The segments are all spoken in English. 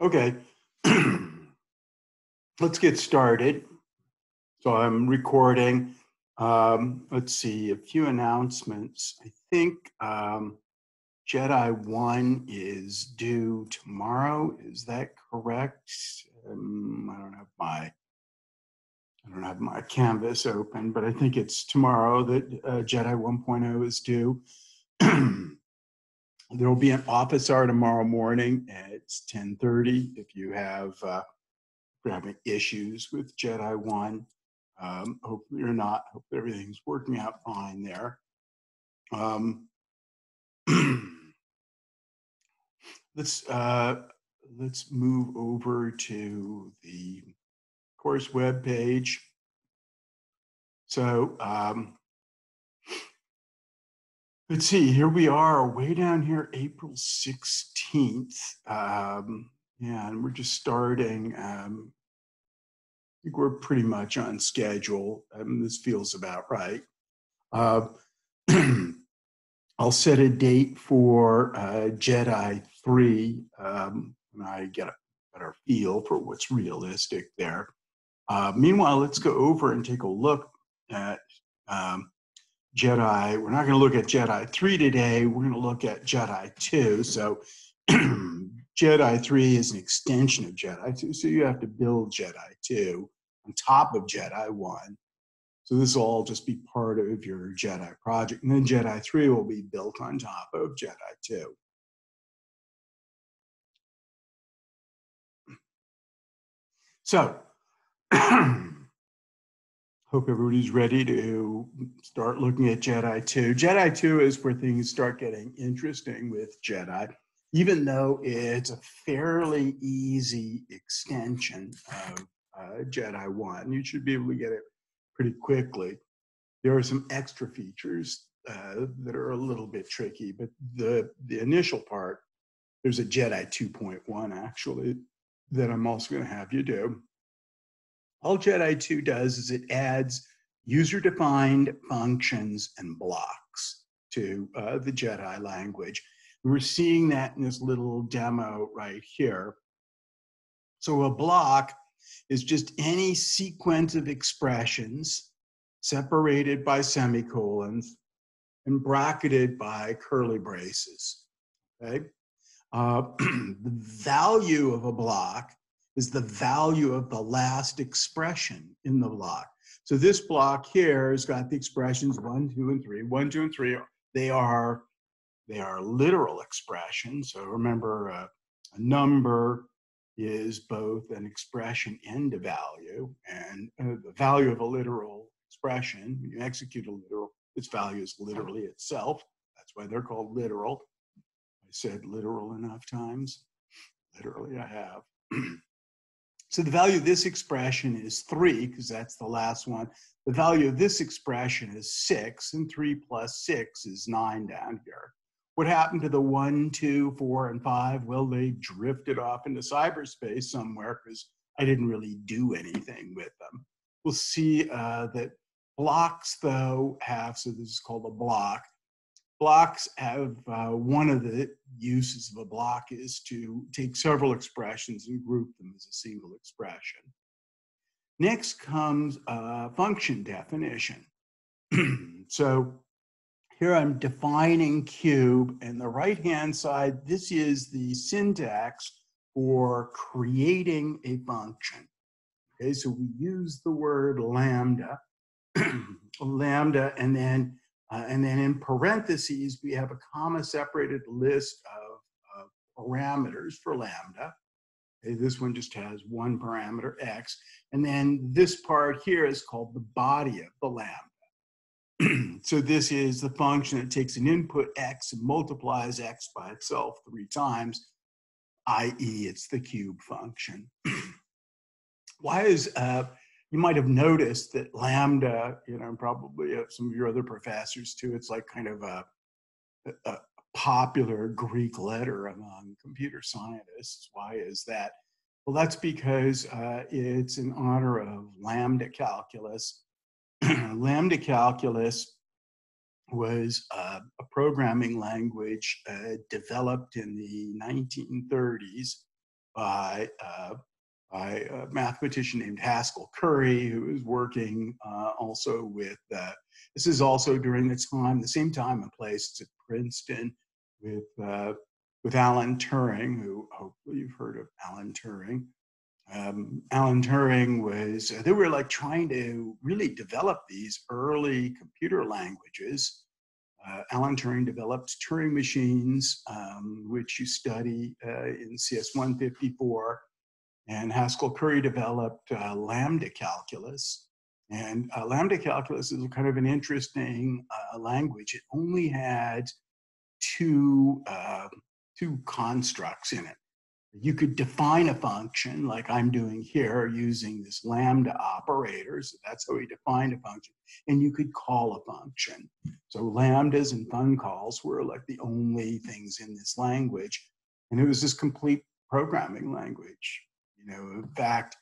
Okay, let's get started. So I'm recording. Um, let's see, a few announcements. I think um, Jedi 1 is due tomorrow. Is that correct? Um, I don't have my I don't have my canvas open, but I think it's tomorrow that uh, Jedi 1.0 is due. There will be an office hour tomorrow morning at 10:30. If you have uh, having issues with Jedi One, um, hopefully you're not. Hope everything's working out fine there. Um, let's uh, let's move over to the course web page. So um, let's see, here we are, way down here, April 16th. Um, yeah, and we're just starting. Um, I think we're pretty much on schedule. Um, this feels about right. Uh, I'll set a date for uh, Jedi 3 um, when I get a better feel for what's realistic there. Uh, meanwhile, let's go over and take a look at um, Jedi. We're not going to look at Jedi 3 today. We're going to look at Jedi 2. So Jedi 3 is an extension of Jedi 2. So you have to build Jedi 2 on top of Jedi 1. So this will all just be part of your Jedi project. And then Jedi 3 will be built on top of Jedi 2. So hope everybody's ready to start looking at Jedi 2. Jedi 2 is where things start getting interesting with Jedi, even though it's a fairly easy extension of uh, Jedi 1. You should be able to get it pretty quickly. There are some extra features uh, that are a little bit tricky, but the, the initial part, there's a Jedi 2.1 actually that I'm also going to have you do. All Jedi 2 does is it adds user defined functions and blocks to uh, the Jedi language. We're seeing that in this little demo right here. So a block is just any sequence of expressions separated by semicolons and bracketed by curly braces. Okay? Uh, the value of a block is the value of the last expression in the block. So this block here has got the expressions one, two, and three. One, two, and three, they are, they are literal expressions. So remember, uh, a number is both an expression and a value. And uh, the value of a literal expression, when you execute a literal, its value is literally itself. That's why they're called literal. I said literal enough times. Literally, I have. So the value of this expression is three, because that's the last one. The value of this expression is six, and three plus six is nine down here. What happened to the one, two, four, and five? Well, they drifted off into cyberspace somewhere because I didn't really do anything with them. We'll see uh, that blocks, though, have, so this is called a block, blocks have uh, one of the uses of a block is to take several expressions and group them as a single expression. Next comes a function definition. so here I'm defining cube and the right hand side, this is the syntax for creating a function. Okay, so we use the word lambda, lambda, and then uh, and then in parentheses, we have a comma separated list of, of parameters for lambda. This one just has one parameter, x. And then this part here is called the body of the lambda. so this is the function that takes an input x and multiplies x by itself three times, i.e. it's the cube function. Why is uh, you might have noticed that lambda, you know, and probably some of your other professors too, it's like kind of a, a popular Greek letter among computer scientists. Why is that? Well, that's because uh, it's in honor of lambda calculus. lambda calculus was uh, a programming language uh, developed in the 1930s by, uh, by a mathematician named Haskell Curry, who was working uh, also with, uh, this is also during the time, the same time and place, it's at Princeton with, uh, with Alan Turing, who hopefully you've heard of Alan Turing. Um, Alan Turing was, they were like trying to really develop these early computer languages uh, Alan Turing developed Turing machines, um, which you study uh, in CS 154. And Haskell Curry developed uh, lambda calculus. And uh, lambda calculus is kind of an interesting uh, language. It only had two, uh, two constructs in it. You could define a function like I'm doing here using this lambda operator. So that's how we define a function. And you could call a function. So lambdas and fun calls were like the only things in this language. And it was this complete programming language. You know, in fact,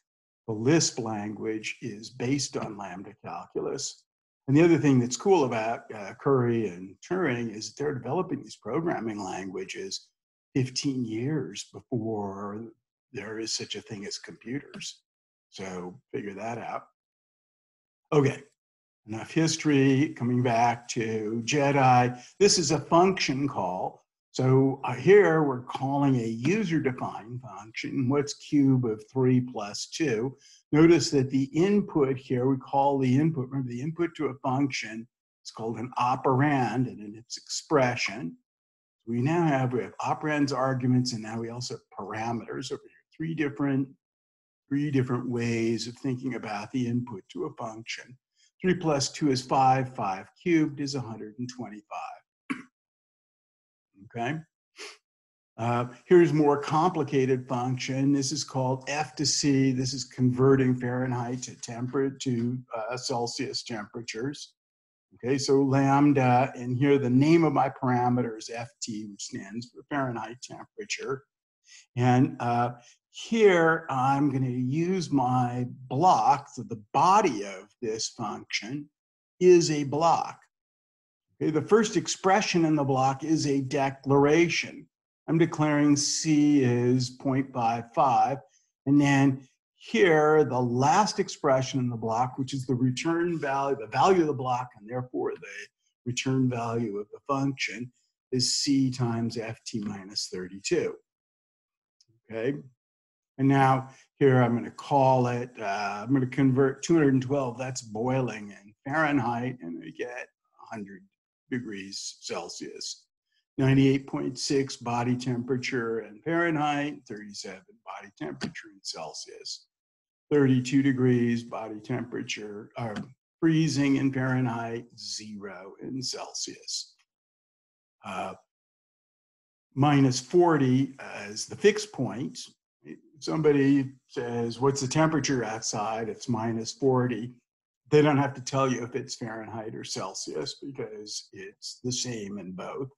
the Lisp language is based on lambda calculus. And the other thing that's cool about uh, Curry and Turing is they're developing these programming languages 15 years before there is such a thing as computers. So figure that out. Okay, enough history. Coming back to JEDI, this is a function call. So uh, here we're calling a user-defined function. What's cube of 3 plus 2? Notice that the input here, we call the input, remember the input to a function, it's called an operand and in its expression we now have, we have operands, arguments, and now we also have parameters over here. Three different, three different ways of thinking about the input to a function. Three plus two is five, five cubed is 125. Okay? Uh, here's more complicated function. This is called F to C. This is converting Fahrenheit to temperature to uh, Celsius temperatures. Okay, so lambda, and here the name of my parameter is FT, which stands for Fahrenheit temperature. And uh, here I'm going to use my block, so the body of this function is a block. Okay, the first expression in the block is a declaration. I'm declaring C is 0.55, and then here, the last expression in the block, which is the return value, the value of the block, and therefore the return value of the function, is c times ft minus 32. Okay, and now here I'm going to call it, uh, I'm going to convert 212, that's boiling in Fahrenheit, and I get 100 degrees Celsius. 98.6 body temperature in Fahrenheit, 37 body temperature in Celsius. 32 degrees body temperature, or freezing in Fahrenheit, zero in Celsius. Uh, minus 40 as the fixed point. Somebody says, what's the temperature outside? It's minus 40. They don't have to tell you if it's Fahrenheit or Celsius because it's the same in both.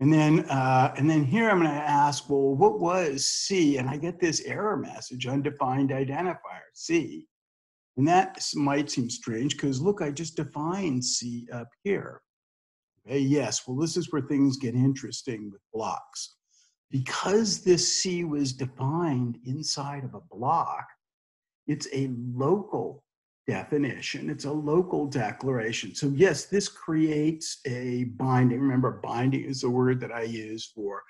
And then, uh, and then here I'm going to ask, well, what was C? And I get this error message, undefined identifier, C. And that might seem strange because look, I just defined C up here. Okay, yes, well, this is where things get interesting with blocks. Because this C was defined inside of a block, it's a local definition. It's a local declaration. So yes, this creates a binding. Remember, binding is a word that I use for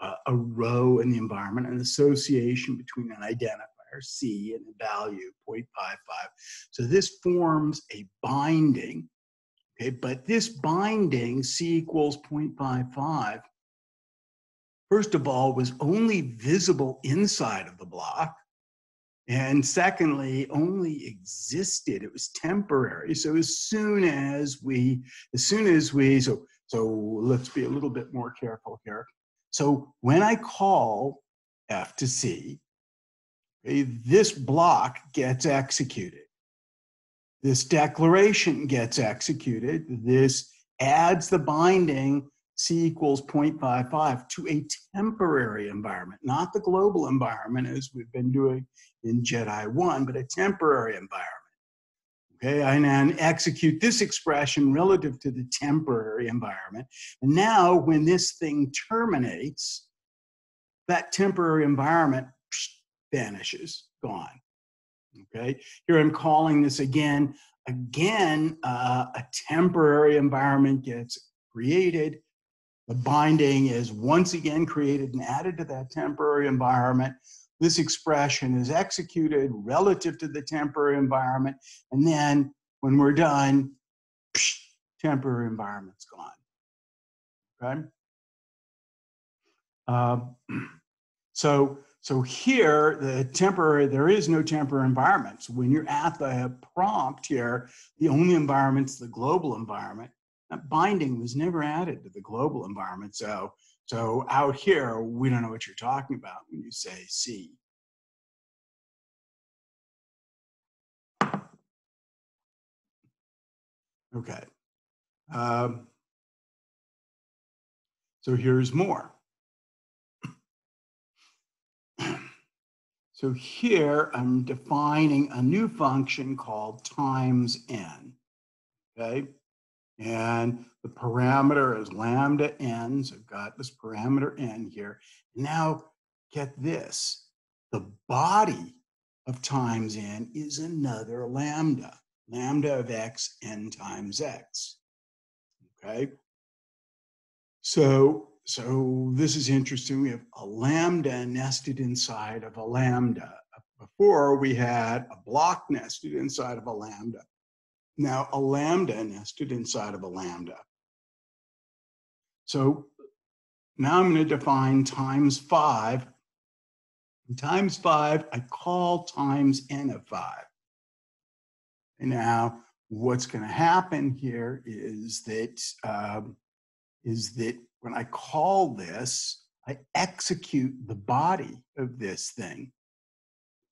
uh, a row in the environment, an association between an identifier, C, and a value, 0.55. So this forms a binding, okay? But this binding, C equals 0.55, first of all, was only visible inside of the block and secondly only existed it was temporary. So as soon as we as soon as we so so let's be a little bit more careful here. So when i call f to c this block gets executed. This declaration gets executed. This adds the binding C equals 0.55 to a temporary environment, not the global environment as we've been doing in JEDI 1, but a temporary environment. Okay, I then execute this expression relative to the temporary environment. And now when this thing terminates, that temporary environment psh, vanishes, gone. Okay, here I'm calling this again. Again, uh, a temporary environment gets created. The binding is once again created and added to that temporary environment. This expression is executed relative to the temporary environment. And then when we're done, psh, temporary environment's gone. Okay? Uh, so, so here, the temporary, there is no temporary environment. So when you're at the prompt here, the only environment's the global environment. That binding was never added to the global environment. So, so out here, we don't know what you're talking about when you say C. Okay. Um, so here's more. So here I'm defining a new function called times n, okay? And the parameter is lambda n, so I've got this parameter n here. Now get this, the body of times n is another lambda, lambda of x n times x, okay? So so this is interesting. We have a lambda nested inside of a lambda. Before we had a block nested inside of a lambda. Now a lambda nested inside of a lambda. So now I'm going to define times five. And times five, I call times n of five. And now what's going to happen here is that um, is that when I call this, I execute the body of this thing.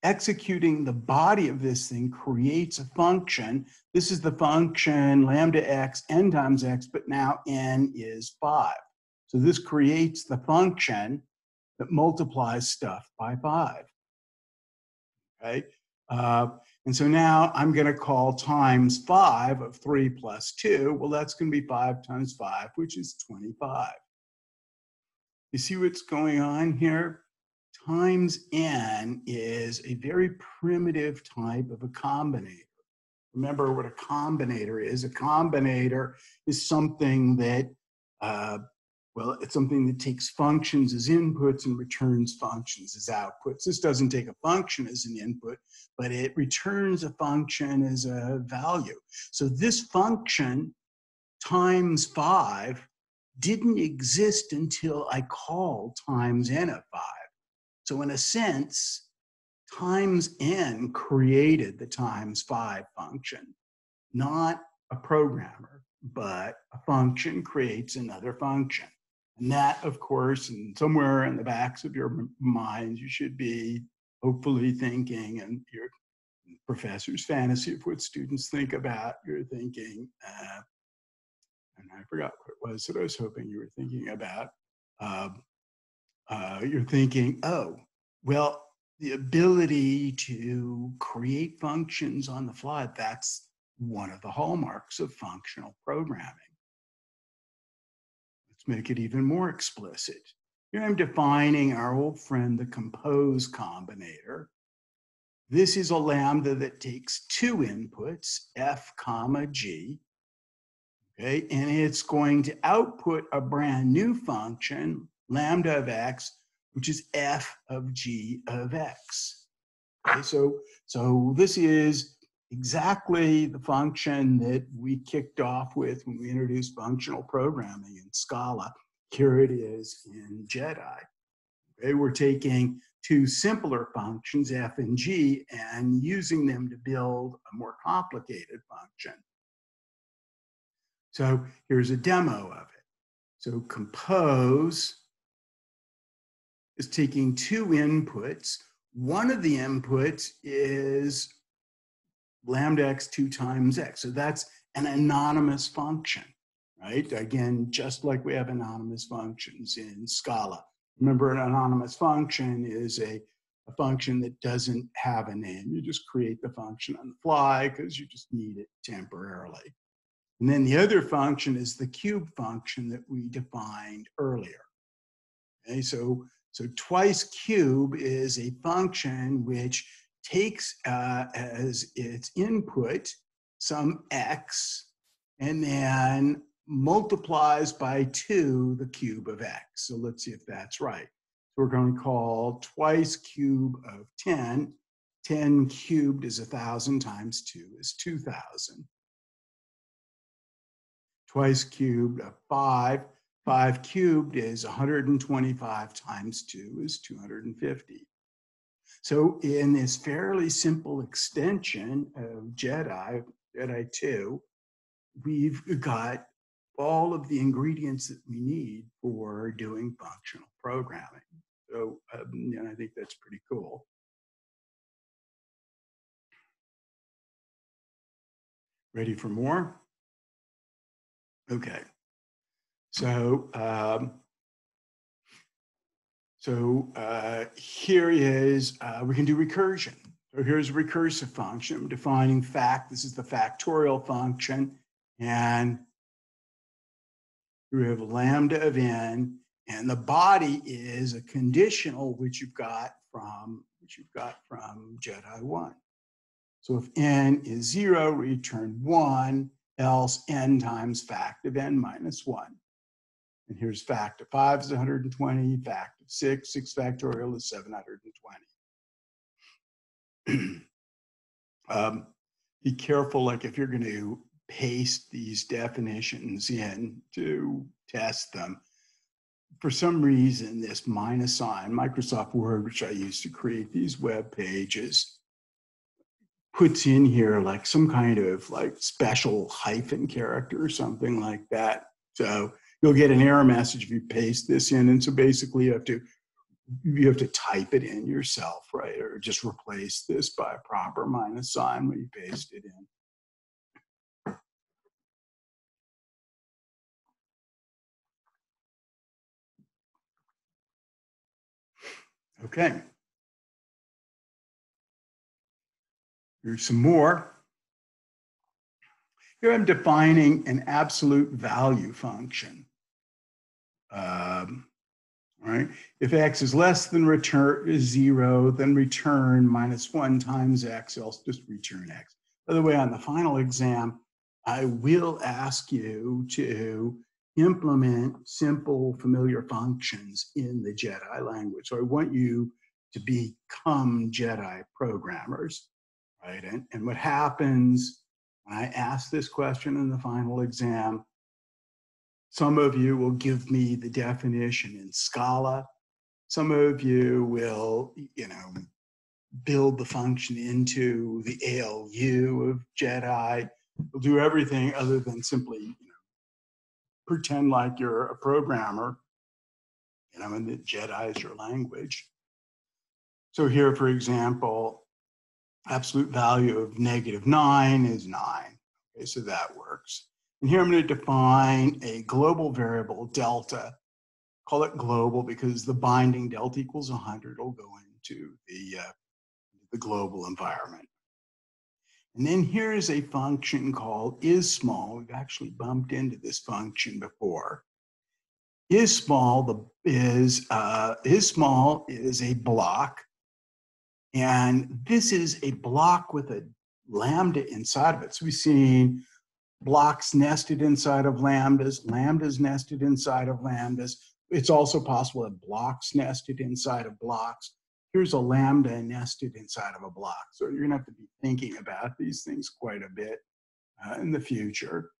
Executing the body of this thing creates a function. This is the function lambda x n times x, but now n is 5. So this creates the function that multiplies stuff by 5. Okay? Uh, and so now I'm going to call times 5 of 3 plus 2. Well, that's going to be 5 times 5, which is 25. You see what's going on here? Times n is a very primitive type of a combinator. Remember what a combinator is. A combinator is something that uh, well, it's something that takes functions as inputs and returns functions as outputs. This doesn't take a function as an input, but it returns a function as a value. So this function times five didn't exist until I called times n of five. So in a sense, times n created the times five function, not a programmer, but a function creates another function. And that, of course, and somewhere in the backs of your minds, you should be hopefully thinking, and your professor's fantasy of what students think about, you're thinking, uh, and I forgot what it was that I was hoping you were thinking about. Uh, uh, you're thinking, oh, well, the ability to create functions on the fly, that's one of the hallmarks of functional programming Let's make it even more explicit. Here I'm defining our old friend, the compose combinator. This is a lambda that takes two inputs, f comma g, okay? And it's going to output a brand new function, lambda of x, which is f of g of x. Okay, so, so this is exactly the function that we kicked off with when we introduced functional programming in Scala. Here it is in JEDI. Okay, we're taking two simpler functions, f and g, and using them to build a more complicated function. So here's a demo of it. So compose is taking two inputs. One of the inputs is lambda x 2 times x. So that's an anonymous function, right? Again, just like we have anonymous functions in Scala. Remember, an anonymous function is a, a function that doesn't have a name. You just create the function on the fly because you just need it temporarily. And then the other function is the cube function that we defined earlier. Okay, so, So twice cube is a function which takes uh, as its input some x and then multiplies by 2 the cube of x. So let's see if that's right. So we're going to call twice cube of 10. 10 cubed is 1,000 times 2 is 2,000. Twice cubed of 5. 5 cubed is 125 times 2 is 250. So in this fairly simple extension of JEDI, JEDI 2, we've got all of the ingredients that we need for doing functional programming. So um, I think that's pretty cool. Ready for more? Okay. So, um, so uh, here is, uh, we can do recursion. So here's a recursive function. Defining fact. This is the factorial function. And we have lambda of n, and the body is a conditional which you've got from which you've got from JEDI 1. So if n is 0, return 1, else n times fact of n minus 1. And here's fact of 5 is 120, fact of 6, 6 factorial is 720. um, be careful, like if you're going to paste these definitions in to test them. For some reason, this minus sign, Microsoft Word, which I use to create these web pages, puts in here like some kind of like special hyphen character or something like that. So you'll get an error message if you paste this in. And so basically you have to you have to type it in yourself, right? Or just replace this by a proper minus sign when you paste it in. Okay. Here's some more. Here I'm defining an absolute value function. Um, right, if x is less than return is zero, then return minus one times x, else just return x. By the way, on the final exam, I will ask you to implement simple familiar functions in the JEDI language. So I want you to become JEDI programmers, right? And, and what happens when I ask this question in the final exam, some of you will give me the definition in Scala. Some of you will, you know, build the function into the ALU of JEDI. We'll do everything other than simply you know, pretend like you're a programmer, you know, and that JEDI is your language. So here, for example, absolute value of negative nine is nine. Okay, so that works. And here I'm going to define a global variable, delta. Call it global because the binding delta equals 100 will go into the, uh, the global environment. And then here's a function called is small. We've actually bumped into this function before. Is small the is uh, is small is a block, and this is a block with a lambda inside of it. So we've seen blocks nested inside of lambdas, lambdas nested inside of lambdas. It's also possible that blocks nested inside of blocks here's a lambda nested inside of a block. So you're gonna have to be thinking about these things quite a bit uh, in the future.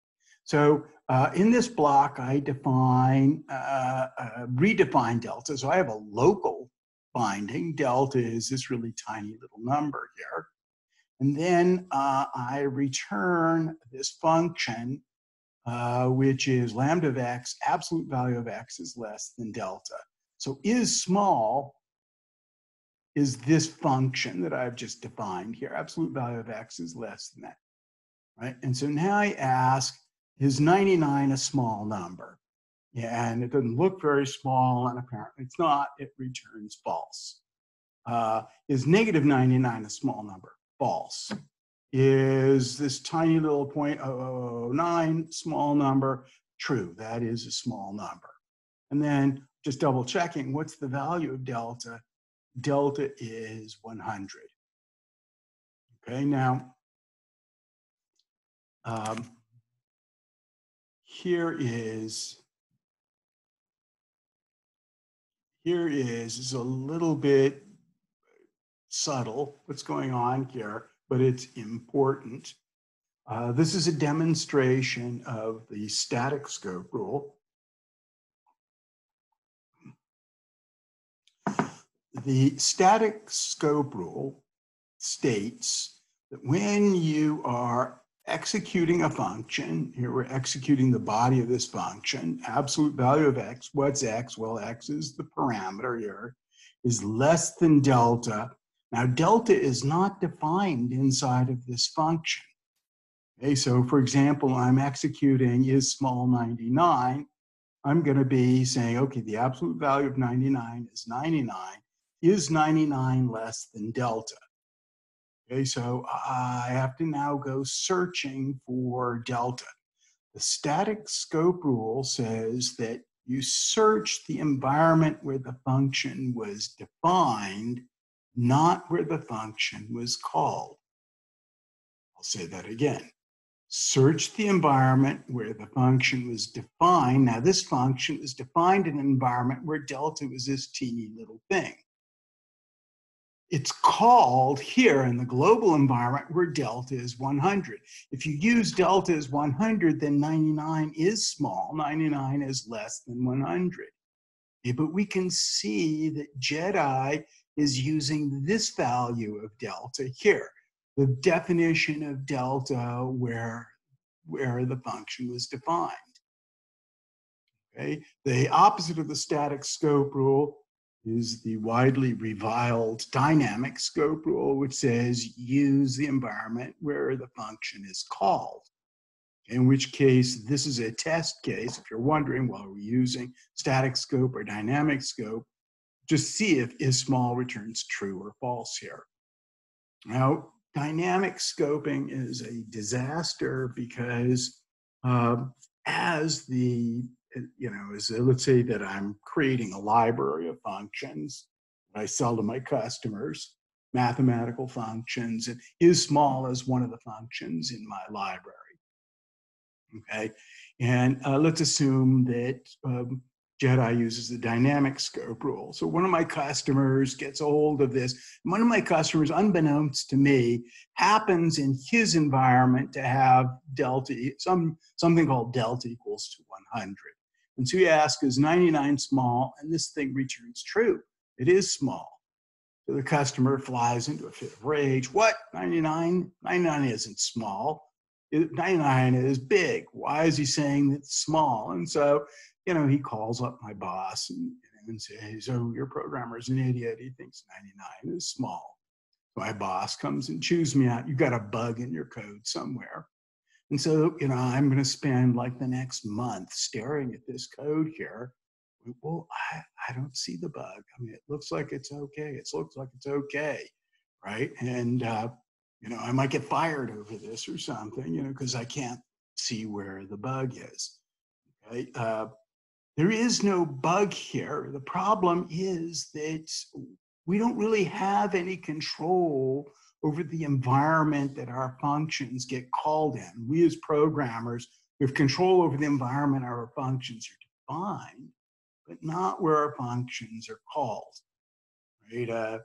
So uh, in this block, I define, uh, uh, redefine delta. So I have a local binding. Delta is this really tiny little number here. And then uh, I return this function, uh, which is lambda of x, absolute value of x is less than delta. So is small is this function that I've just defined here. Absolute value of x is less than that, right? And so now I ask, is 99 a small number? And it doesn't look very small, and apparently it's not. It returns false. Uh, is negative 99 a small number? False. Is this tiny little 0.009 small number? True, that is a small number. And then just double checking, what's the value of delta? Delta is 100. Okay, now, um, here is, here is, is a little bit subtle what's going on here, but it's important. Uh, this is a demonstration of the static scope rule. The static scope rule states that when you are executing a function, here we're executing the body of this function, absolute value of x, what's x? Well, x is the parameter here, is less than delta. Now, delta is not defined inside of this function. Okay, so for example, I'm executing is small 99. I'm going to be saying, okay, the absolute value of 99 is 99. Is 99 less than delta? Okay, so I have to now go searching for delta. The static scope rule says that you search the environment where the function was defined, not where the function was called. I'll say that again search the environment where the function was defined. Now, this function was defined in an environment where delta was this teeny little thing. It's called here in the global environment where delta is 100. If you use delta as 100, then 99 is small. 99 is less than 100. Okay, but we can see that JEDI is using this value of delta here the definition of delta where, where the function was defined. Okay? The opposite of the static scope rule is the widely reviled dynamic scope rule, which says use the environment where the function is called. In which case, this is a test case. If you're wondering, well, are we using static scope or dynamic scope? Just see if is small returns true or false here. Now, dynamic scoping is a disaster because um, as the you know as let's say that i'm creating a library of functions i sell to my customers mathematical functions and is small as one of the functions in my library okay and uh, let's assume that um, JEDI uses the dynamic scope rule. So one of my customers gets hold of this. One of my customers, unbeknownst to me, happens in his environment to have delta, some, something called delta equals to 100. And so he asks, is 99 small? And this thing returns true. It is small. So the customer flies into a fit of rage. What? 99? 99 isn't small. 99 is big. Why is he saying it's small? And so you know, he calls up my boss and, and says, "Oh, your programmer's an idiot. He thinks 99 is small." My boss comes and chews me out. You've got a bug in your code somewhere. And so, you know, I'm going to spend like the next month staring at this code here. Well, I, I don't see the bug. I mean, it looks like it's okay. It looks like it's okay. Right. And, uh, you know, I might get fired over this or something, you know, because I can't see where the bug is. Okay. Uh, there is no bug here. The problem is that we don't really have any control over the environment that our functions get called in. We as programmers, we have control over the environment our functions are defined, but not where our functions are called, right? Uh,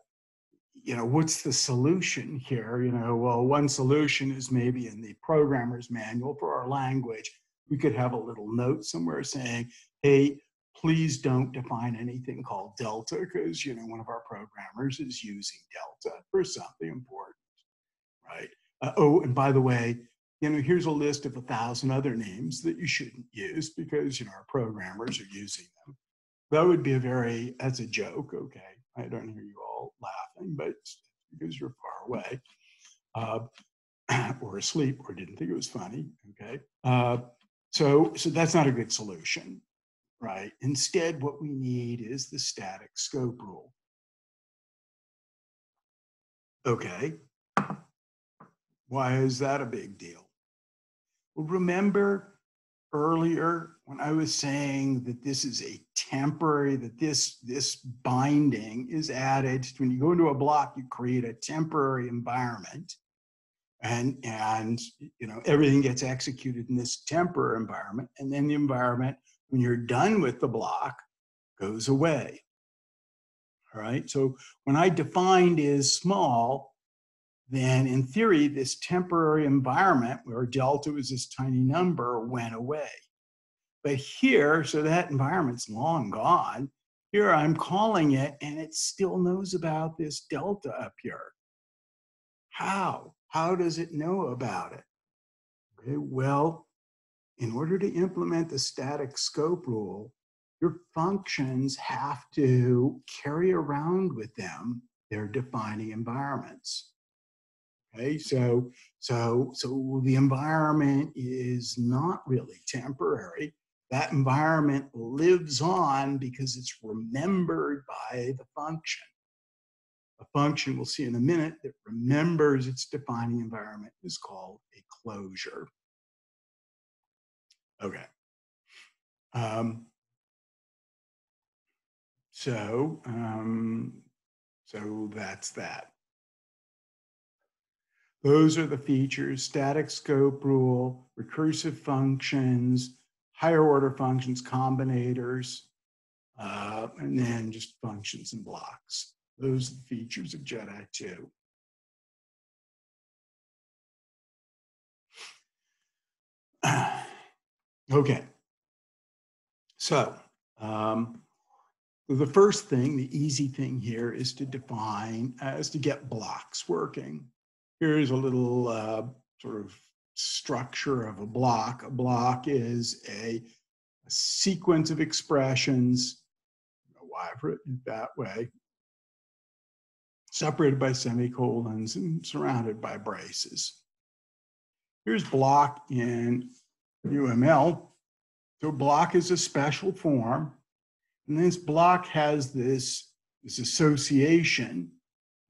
you know, what's the solution here? You know, well, one solution is maybe in the programmer's manual for our language, we could have a little note somewhere saying, hey, please don't define anything called delta because, you know, one of our programmers is using delta for something important, right? Uh, oh, and by the way, you know, here's a list of a thousand other names that you shouldn't use because, you know, our programmers are using them. That would be a very, as a joke, okay. I don't hear you all laughing, but because you're far away uh, or asleep or didn't think it was funny, okay. Uh, so, so that's not a good solution, right? Instead, what we need is the static scope rule. Okay, why is that a big deal? Well, remember earlier when I was saying that this is a temporary, that this, this binding is added. When you go into a block, you create a temporary environment and, and you know, everything gets executed in this temporary environment. And then the environment, when you're done with the block, goes away. All right, so when I defined is small, then in theory, this temporary environment where delta was this tiny number went away. But here, so that environment's long gone, here I'm calling it and it still knows about this delta up here. How? How does it know about it? Okay, well, in order to implement the static scope rule, your functions have to carry around with them their defining environments. Okay, so so so the environment is not really temporary. That environment lives on because it's remembered by the function. A function we'll see in a minute that remembers its defining environment is called a closure. Okay. Um, so, um, so that's that. Those are the features, static scope rule, recursive functions, higher order functions, combinators, uh, and then just functions and blocks. Those are the features of JEDI 2. okay, so um, the first thing, the easy thing here is to define, uh, is to get blocks working. Here's a little uh, sort of structure of a block. A block is a, a sequence of expressions, why I've written it that way, separated by semicolons and surrounded by braces. Here's block in UML. So block is a special form. And this block has this, this association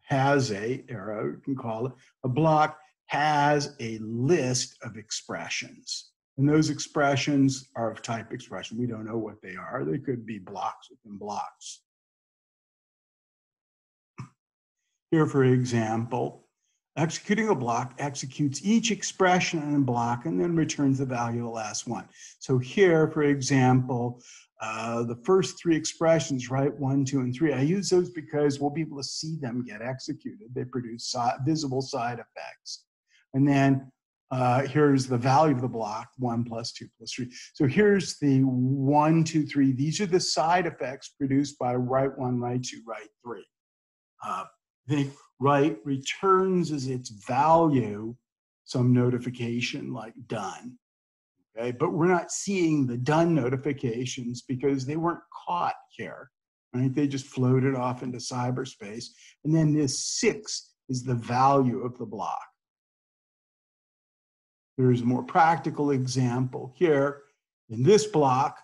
has a, arrow, you can call it, a block has a list of expressions. And those expressions are of type expression. We don't know what they are. They could be blocks within blocks. Here, for example, executing a block executes each expression in a block and then returns the value of the last one. So here, for example, uh, the first three expressions, right, one, two, and three, I use those because we'll be able to see them get executed. They produce si visible side effects. And then uh, here's the value of the block, one plus two plus three. So here's the one, two, three. These are the side effects produced by write one, write two, write three. Uh, the write returns as its value some notification like done. Okay, but we're not seeing the done notifications because they weren't caught here, right? They just floated off into cyberspace. And then this six is the value of the block. There's a more practical example here. In this block,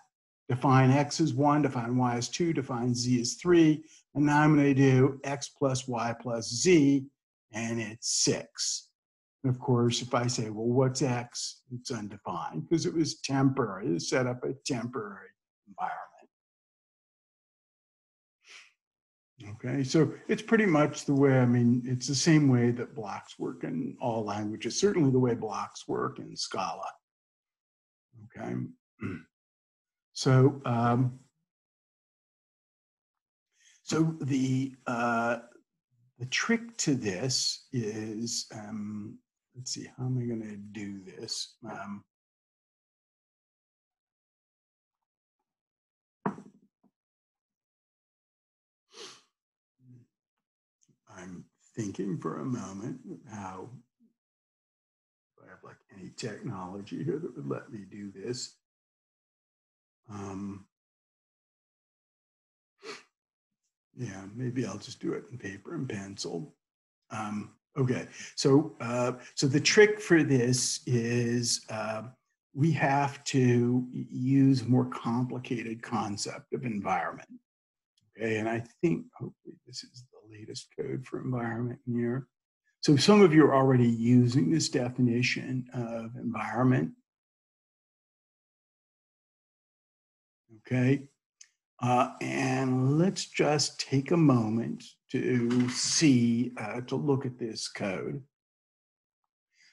define x as one, define y as two, define z as three, and now I'm gonna do x plus y plus z, and it's six. And of course, if I say, well, what's X? It's undefined because it was temporary. It set up a temporary environment. Okay, so it's pretty much the way, I mean, it's the same way that blocks work in all languages, certainly the way blocks work in Scala. Okay, so, um, so the, uh, the trick to this is um, let's see, how am I going to do this? Um, I'm thinking for a moment how if I have like any technology here that would let me do this. Um, yeah, maybe I'll just do it in paper and pencil. Um, Okay, so uh, so the trick for this is uh, we have to use a more complicated concept of environment. Okay, and I think hopefully this is the latest code for environment here. So some of you are already using this definition of environment. Okay. Uh, and let's just take a moment to see, uh, to look at this code.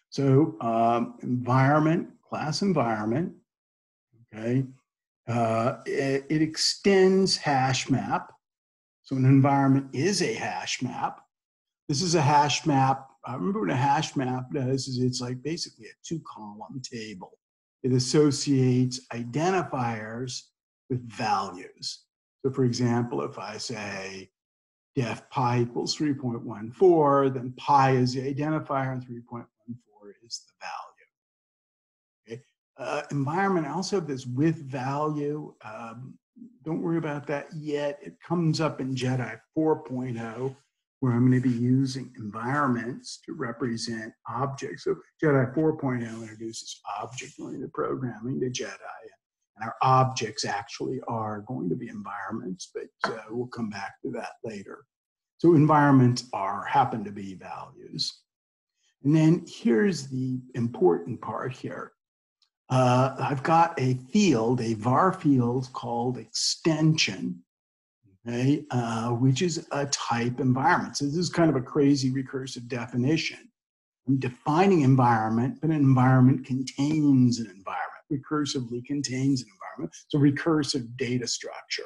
So um, environment, class environment, okay. Uh, it, it extends hash map. So an environment is a hash map. This is a hash map. I remember what a hash map does is it's like basically a two column table. It associates identifiers with values. So for example, if I say def pi equals 3.14, then pi is the identifier and 3.14 is the value. Okay. Uh, environment, I also have this with value. Um, don't worry about that yet. It comes up in JEDI 4.0 where I'm going to be using environments to represent objects. So JEDI 4.0 introduces object-oriented programming to JEDI and our objects actually are going to be environments, but uh, we'll come back to that later. So environments are happen to be values. And then here's the important part here. Uh, I've got a field, a var field called extension, okay, uh, which is a type environment. So this is kind of a crazy recursive definition. I'm defining environment, but an environment contains an environment recursively contains an environment. It's a recursive data structure.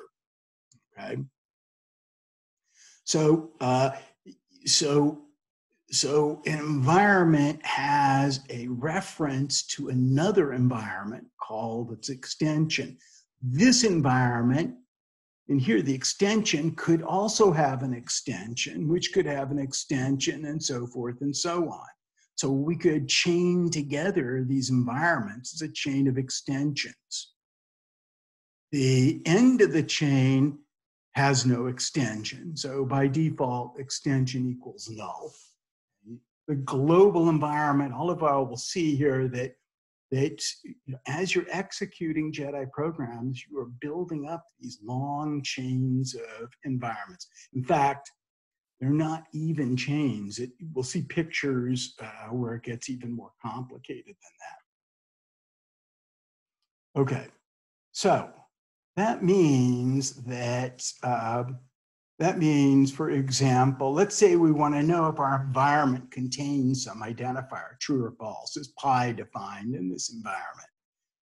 Okay. So, uh, so, so an environment has a reference to another environment called its extension. This environment, and here the extension could also have an extension, which could have an extension and so forth and so on. So we could chain together these environments as a chain of extensions. The end of the chain has no extension. So by default, extension equals null. The global environment, all of our will see here that, that as you're executing JEDI programs, you are building up these long chains of environments. In fact, they're not even chains. It, we'll see pictures uh, where it gets even more complicated than that. Okay, so that means that uh, that means, for example, let's say we want to know if our environment contains some identifier, true or false. Is pi defined in this environment?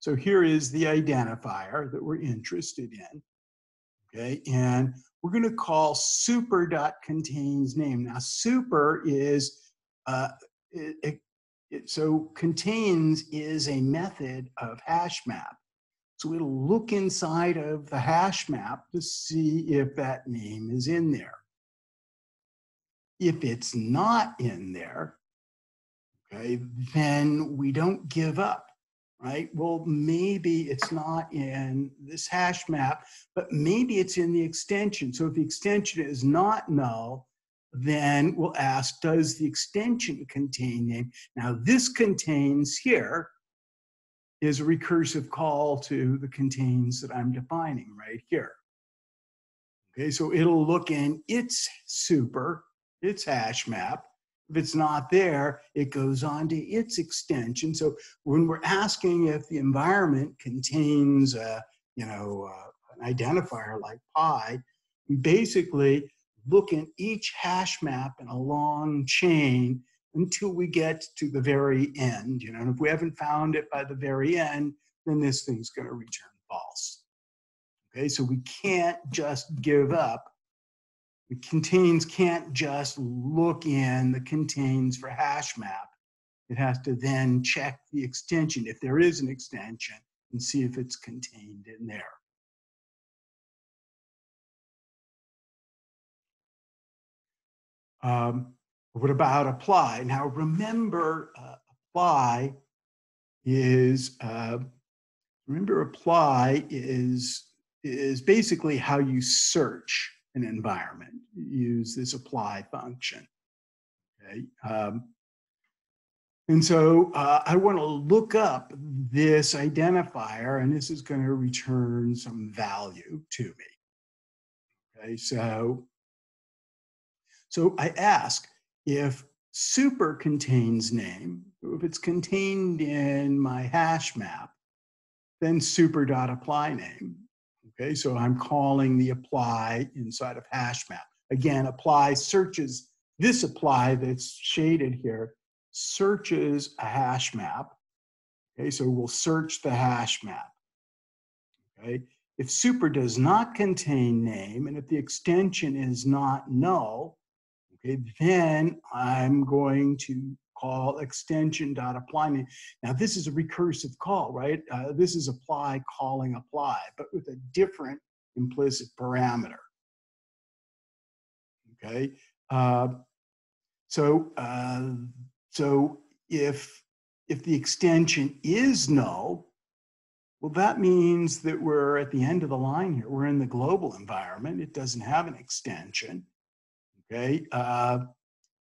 So here is the identifier that we're interested in. Okay, and we're going to call super dot contains name. Now, super is, uh, it, it, it, so contains is a method of hash map. So it'll look inside of the hash map to see if that name is in there. If it's not in there, okay, then we don't give up right? Well, maybe it's not in this hash map, but maybe it's in the extension. So if the extension is not null, then we'll ask, does the extension contain name? Now this contains here is a recursive call to the contains that I'm defining right here. Okay, so it'll look in its super, its hash map, if it's not there, it goes on to its extension. So when we're asking if the environment contains, a, you know, uh, an identifier like pi, we basically look at each hash map in a long chain until we get to the very end. You know, and if we haven't found it by the very end, then this thing's going to return false. Okay, so we can't just give up the contains can't just look in the contains for hash map. It has to then check the extension, if there is an extension, and see if it's contained in there. Um, what about apply? Now remember, uh, apply is uh, remember apply is is basically how you search an environment. Use this apply function. Okay. Um, and so uh, I want to look up this identifier, and this is going to return some value to me. Okay, so, so I ask if super contains name, if it's contained in my hash map, then super dot apply name. Okay, so I'm calling the apply inside of hash map. Again, apply searches, this apply that's shaded here searches a hash map. Okay, so we'll search the hash map. Okay, if super does not contain name and if the extension is not null, okay, then I'm going to call extension.apply name. Now this is a recursive call, right? Uh, this is apply calling apply, but with a different implicit parameter. Okay, uh, so uh, so if if the extension is null, well, that means that we're at the end of the line here. We're in the global environment. It doesn't have an extension. Okay. Uh,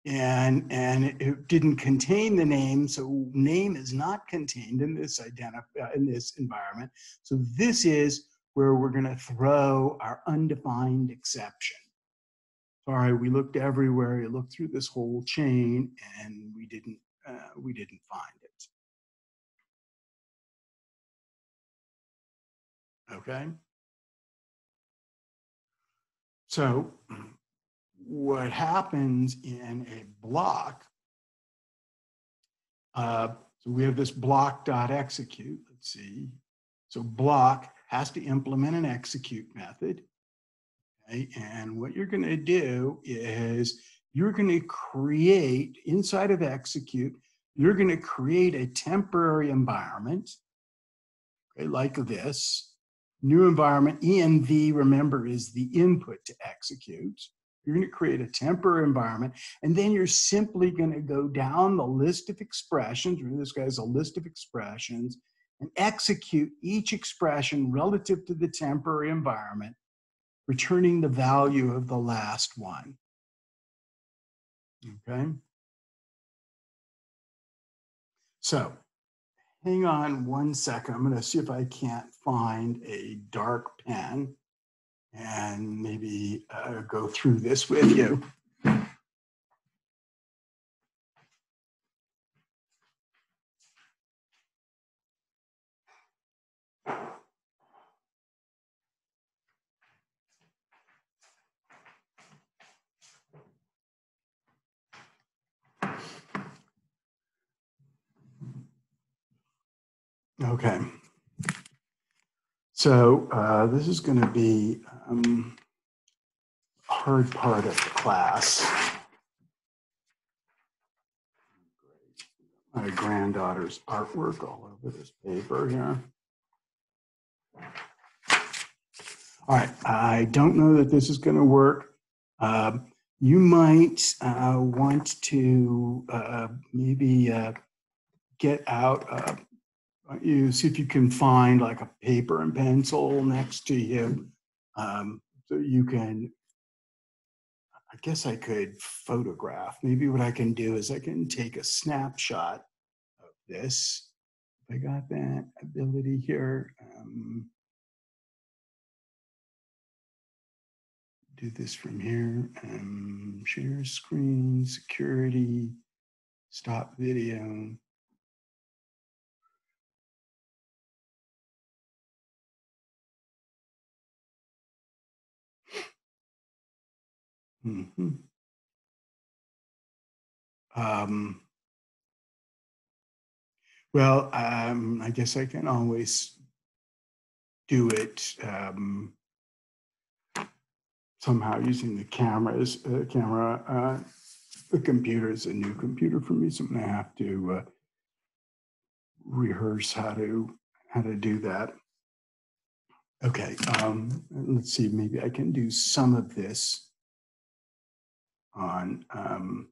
and and it didn't contain the name, so name is not contained in this identif- uh, in this environment. So this is where we're going to throw our undefined exception. Sorry, we looked everywhere. We looked through this whole chain, and we didn't uh, we didn't find it. Okay. So what happens in a block, uh, so we have this block dot execute, let's see. So block has to implement an execute method. Okay, and what you're gonna do is you're gonna create, inside of execute, you're gonna create a temporary environment, okay, like this. New environment, env, remember, is the input to execute. You're going to create a temporary environment, and then you're simply going to go down the list of expressions. Remember, this guy has a list of expressions and execute each expression relative to the temporary environment, returning the value of the last one. Okay. So hang on one second. I'm going to see if I can't find a dark pen and maybe uh, go through this with you. Okay. So uh, this is going to be um, hard part of the class. My granddaughter's artwork all over this paper here. All right, I don't know that this is going to work. Uh, you might uh, want to uh, maybe uh, get out, uh, you see if you can find like a paper and pencil next to you um, so you can I guess I could photograph. Maybe what I can do is I can take a snapshot of this. I got that ability here. Um, do this from here. Um, share screen, security, stop video. Mm-hmm. Um, well, um, I guess I can always do it um, somehow using the cameras. Uh, camera, uh, the computer is a new computer for me, so I'm to have to uh, rehearse how to how to do that. Okay, um, let's see. Maybe I can do some of this on um,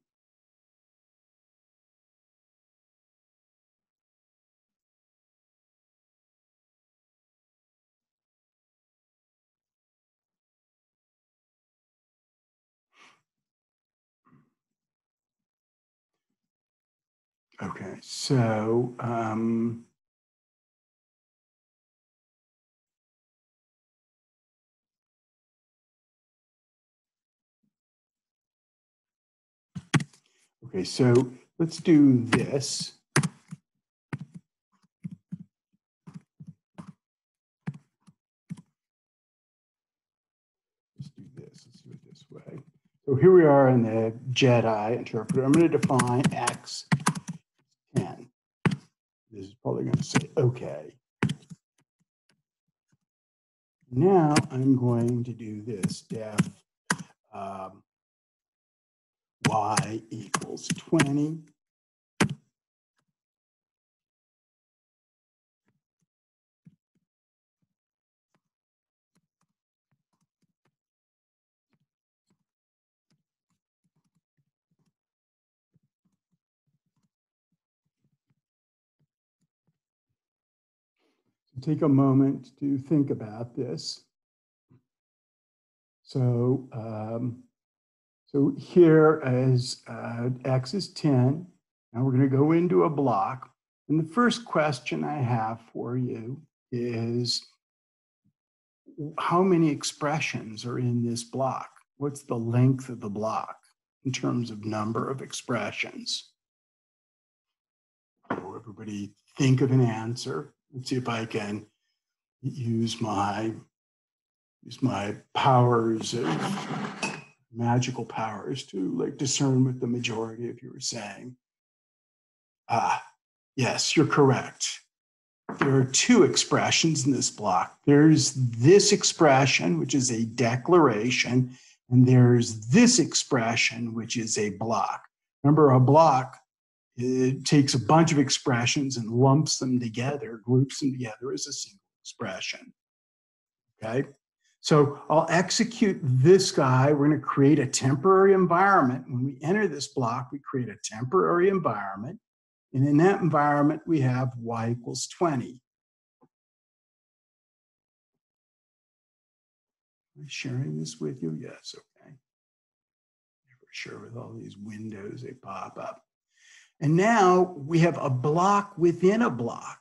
Okay, so um, Okay, so let's do this. Let's do this. Let's do it this way. So here we are in the JEDI interpreter. I'm going to define x 10. This is probably going to say OK. Now I'm going to do this def um, y equals 20 take a moment to think about this. So, um, so here as uh, x is 10, now we're going to go into a block. And the first question I have for you is how many expressions are in this block? What's the length of the block in terms of number of expressions? So everybody think of an answer. Let's see if I can use my use my powers of magical powers to like discern what the majority of you are saying. Ah, yes, you're correct. There are two expressions in this block. There's this expression, which is a declaration, and there's this expression, which is a block. Remember, a block it takes a bunch of expressions and lumps them together, groups them together as a single expression. Okay, so I'll execute this guy. We're going to create a temporary environment. When we enter this block, we create a temporary environment. And in that environment, we have y equals 20. Am I sharing this with you? Yes, okay. Never sure with all these windows, they pop up. And now we have a block within a block.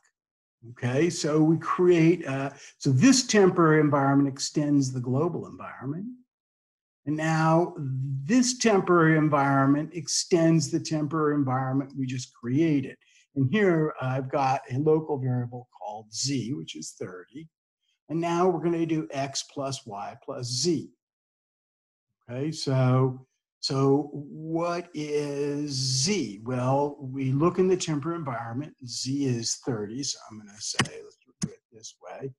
Okay, so we create, uh, so this temporary environment extends the global environment. And now this temporary environment extends the temporary environment we just created. And here I've got a local variable called z, which is 30. And now we're going to do x plus y plus z. Okay, so so what is Z? Well, we look in the temporary environment, Z is 30, so I'm gonna say, let's do it this way.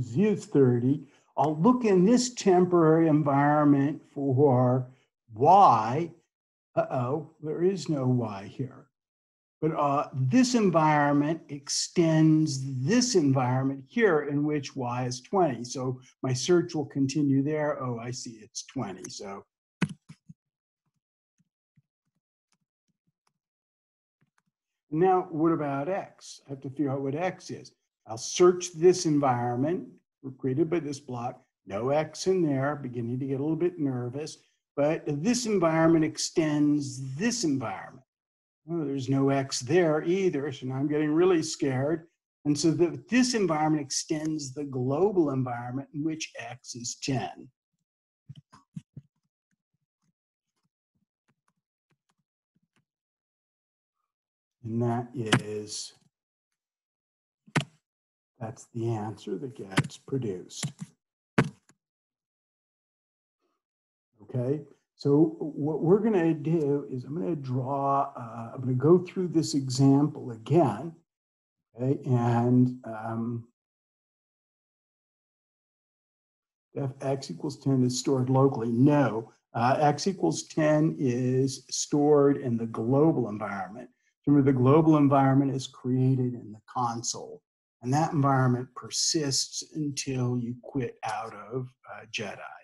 Z is 30. I'll look in this temporary environment for Y, uh-oh, there is no y here. But uh, this environment extends this environment here in which y is 20. So my search will continue there. Oh, I see, it's 20. So now what about x? I have to figure out what x is. I'll search this environment created by this block. No x in there, beginning to get a little bit nervous. But this environment extends this environment. Oh, there's no X there either, so now I'm getting really scared. And so the, this environment extends the global environment in which X is 10. And that is, that's the answer that gets produced. Okay, so what we're going to do is I'm going to draw, uh, I'm going to go through this example again. Okay, and um, if x equals 10 is stored locally, no. Uh, x equals 10 is stored in the global environment. Remember, the global environment is created in the console, and that environment persists until you quit out of uh, JEDI.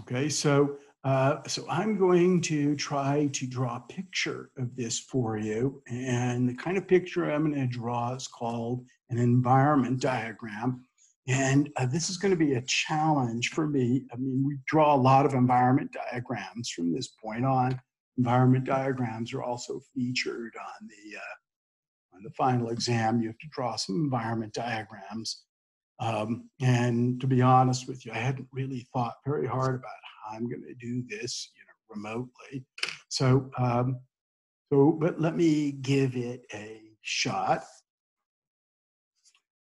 Okay, so uh, so I'm going to try to draw a picture of this for you. And the kind of picture I'm going to draw is called an environment diagram. And uh, this is going to be a challenge for me. I mean, we draw a lot of environment diagrams from this point on. Environment diagrams are also featured on the, uh, on the final exam. You have to draw some environment diagrams. Um, and to be honest with you, I hadn't really thought very hard about how I'm going to do this, you know, remotely. So, um, so, but let me give it a shot.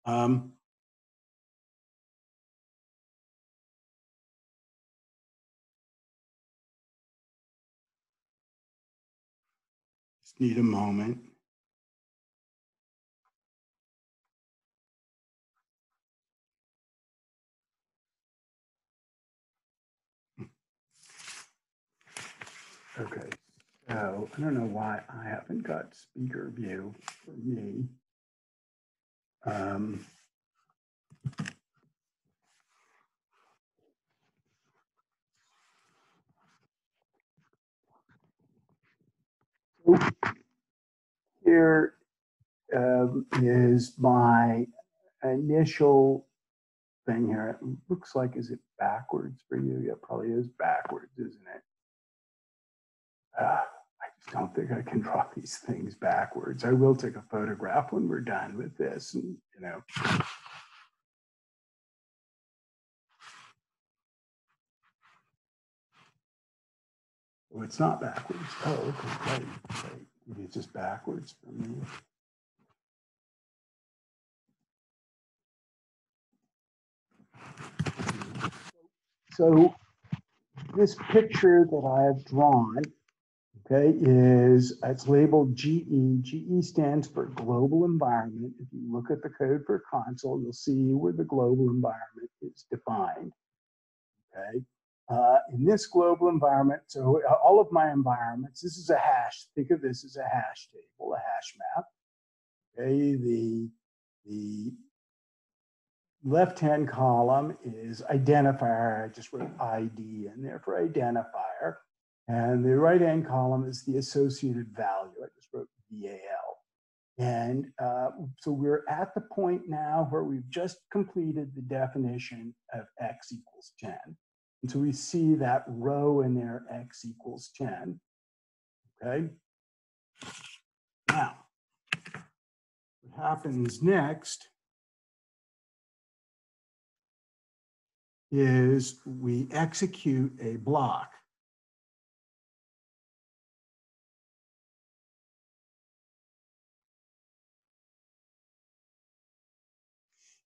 Um, just need a moment. Okay, so I don't know why I haven't got speaker view for me. Um, Here um, is my initial thing here. It looks like, is it backwards for you? Yeah, probably is backwards, isn't it? Uh, I don't think I can draw these things backwards. I will take a photograph when we're done with this, and you know. Oh, it's not backwards. Oh, okay. Maybe it's just backwards for me. So this picture that I have drawn, okay, is it's labeled GE. GE stands for global environment. If you look at the code for console, you'll see where the global environment is defined. Okay. Uh, in this global environment, so all of my environments, this is a hash. Think of this as a hash table, a hash map. Okay, the the left-hand column is identifier. I just wrote ID in there for identifier. And the right-hand column is the associated value. I just wrote VAL. And uh, so we're at the point now where we've just completed the definition of x equals 10. And so we see that row in there, x equals 10. Okay. Now, what happens next is we execute a block.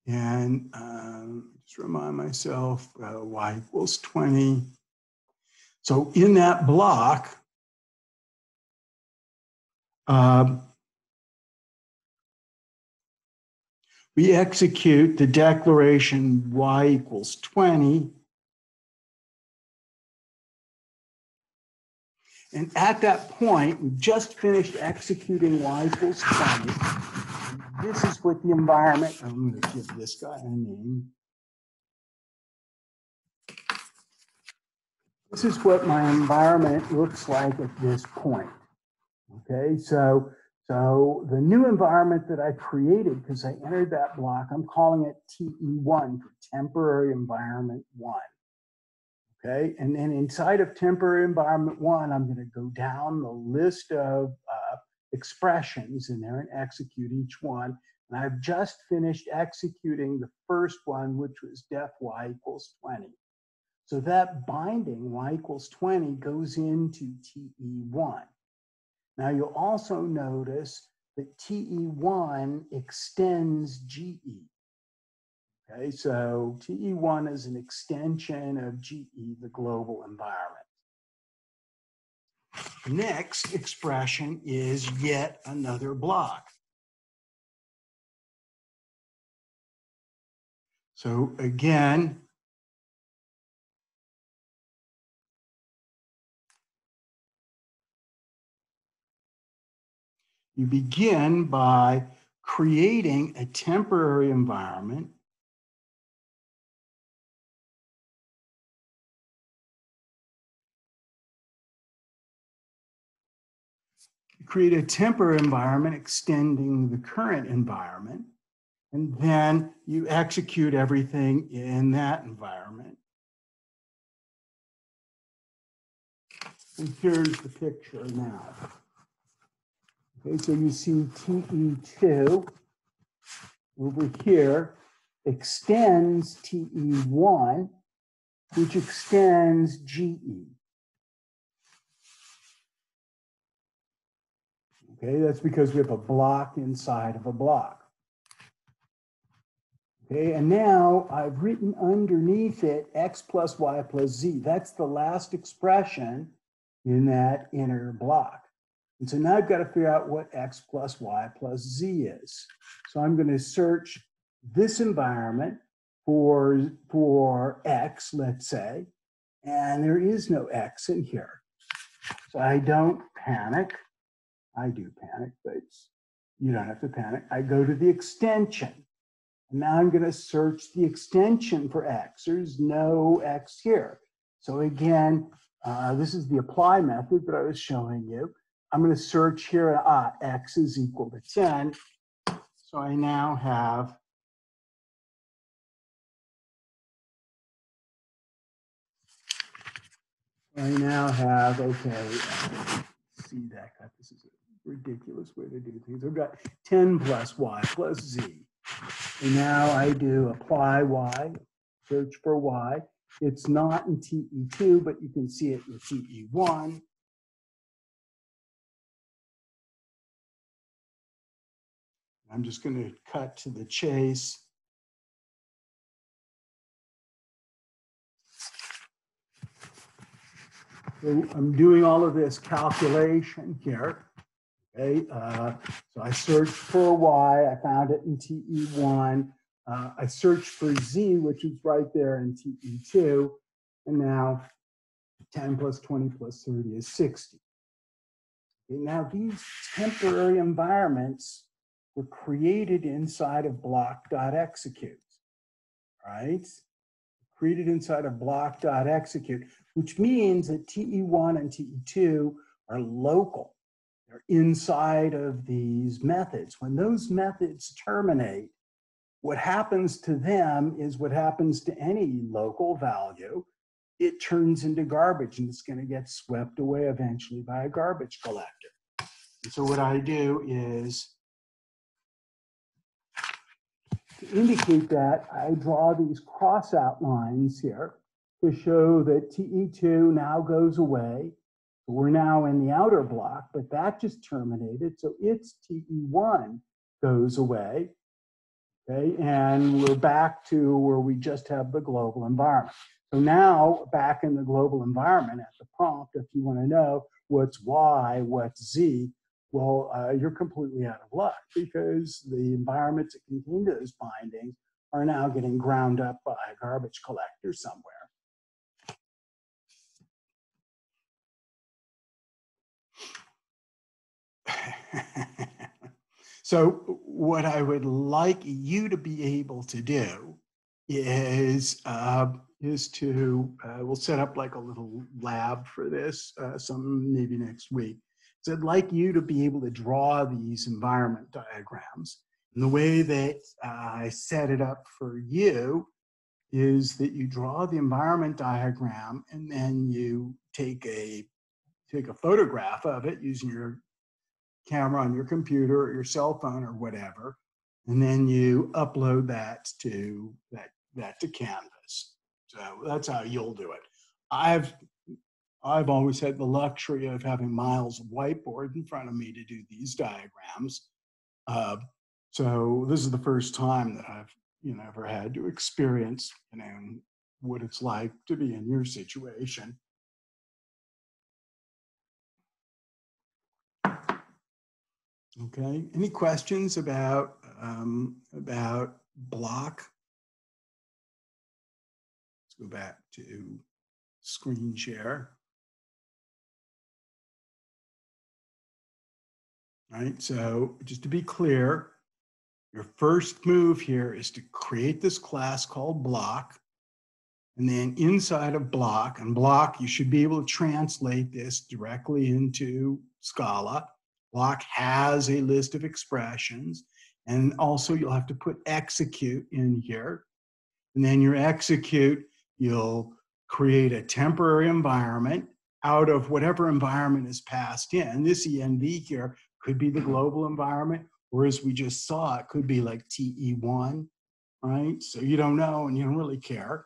And um, just remind myself uh, y equals 20. So in that block, um, we execute the declaration y equals 20. And at that point, we just finished executing y equals 20. This is what the environment, I'm going to give this guy a name. This is what my environment looks like at this point. Okay, so so the new environment that I created, because I entered that block, I'm calling it TE1 for temporary environment one. Okay, and then inside of temporary environment one, I'm going to go down the list of uh, expressions in there and execute each one. And I've just finished executing the first one, which was def y equals 20. So that binding y equals 20 goes into TE1. Now you'll also notice that TE1 extends GE. Okay, so TE1 is an extension of GE, the global environment. Next expression is yet another block. So again, You begin by creating a temporary environment create a temporary environment extending the current environment, and then you execute everything in that environment. And here's the picture now. Okay, so you see TE2 over here extends TE1 which extends GE. Okay, that's because we have a block inside of a block. Okay, and now I've written underneath it x plus y plus z. That's the last expression in that inner block. And so now I've got to figure out what x plus y plus z is. So I'm going to search this environment for, for x, let's say, and there is no x in here. So I don't panic. I do panic, but you don't have to panic. I go to the extension. And now I'm going to search the extension for x. There's no x here. So again, uh, this is the apply method that I was showing you. I'm going to search here, ah, x is equal to 10. So I now have I now have, okay, see that, this is a ridiculous way to do things. I've got 10 plus y plus z. And now I do apply y, search for y. It's not in TE2, but you can see it in TE1. I'm just going to cut to the chase. So I'm doing all of this calculation here. Okay, uh, so I searched for Y, I found it in TE1. Uh, I searched for Z, which is right there in TE2. And now 10 plus 20 plus 30 is 60. Okay, now these temporary environments were created inside of block.execute, right? Created inside of block.execute, which means that TE1 and TE2 are local. Inside of these methods. When those methods terminate, what happens to them is what happens to any local value. It turns into garbage and it's going to get swept away eventually by a garbage collector. And so what I do is to indicate that, I draw these cross out lines here to show that TE2 now goes away. We're now in the outer block, but that just terminated. So its TE1 goes away. Okay, and we're back to where we just have the global environment. So now back in the global environment at the prompt, if you want to know what's Y, what's Z, well, uh, you're completely out of luck because the environments that contain those bindings are now getting ground up by a garbage collector somewhere. so what I would like you to be able to do is uh, is to uh, we'll set up like a little lab for this uh, some maybe next week so I'd like you to be able to draw these environment diagrams. And the way that I set it up for you is that you draw the environment diagram and then you take a take a photograph of it using your camera on your computer or your cell phone or whatever and then you upload that to that that to canvas so that's how you'll do it i've I've always had the luxury of having miles of whiteboard in front of me to do these diagrams. Uh, so this is the first time that I've you know ever had to experience you know what it's like to be in your situation. Okay, any questions about um, about block? Let's go back to screen share. right? So just to be clear, your first move here is to create this class called block. And then inside of block, and block, you should be able to translate this directly into Scala. Block has a list of expressions. And also you'll have to put execute in here. And then your execute, you'll create a temporary environment out of whatever environment is passed in. This env here could be the global environment, or as we just saw, it could be like TE1, right? So you don't know and you don't really care.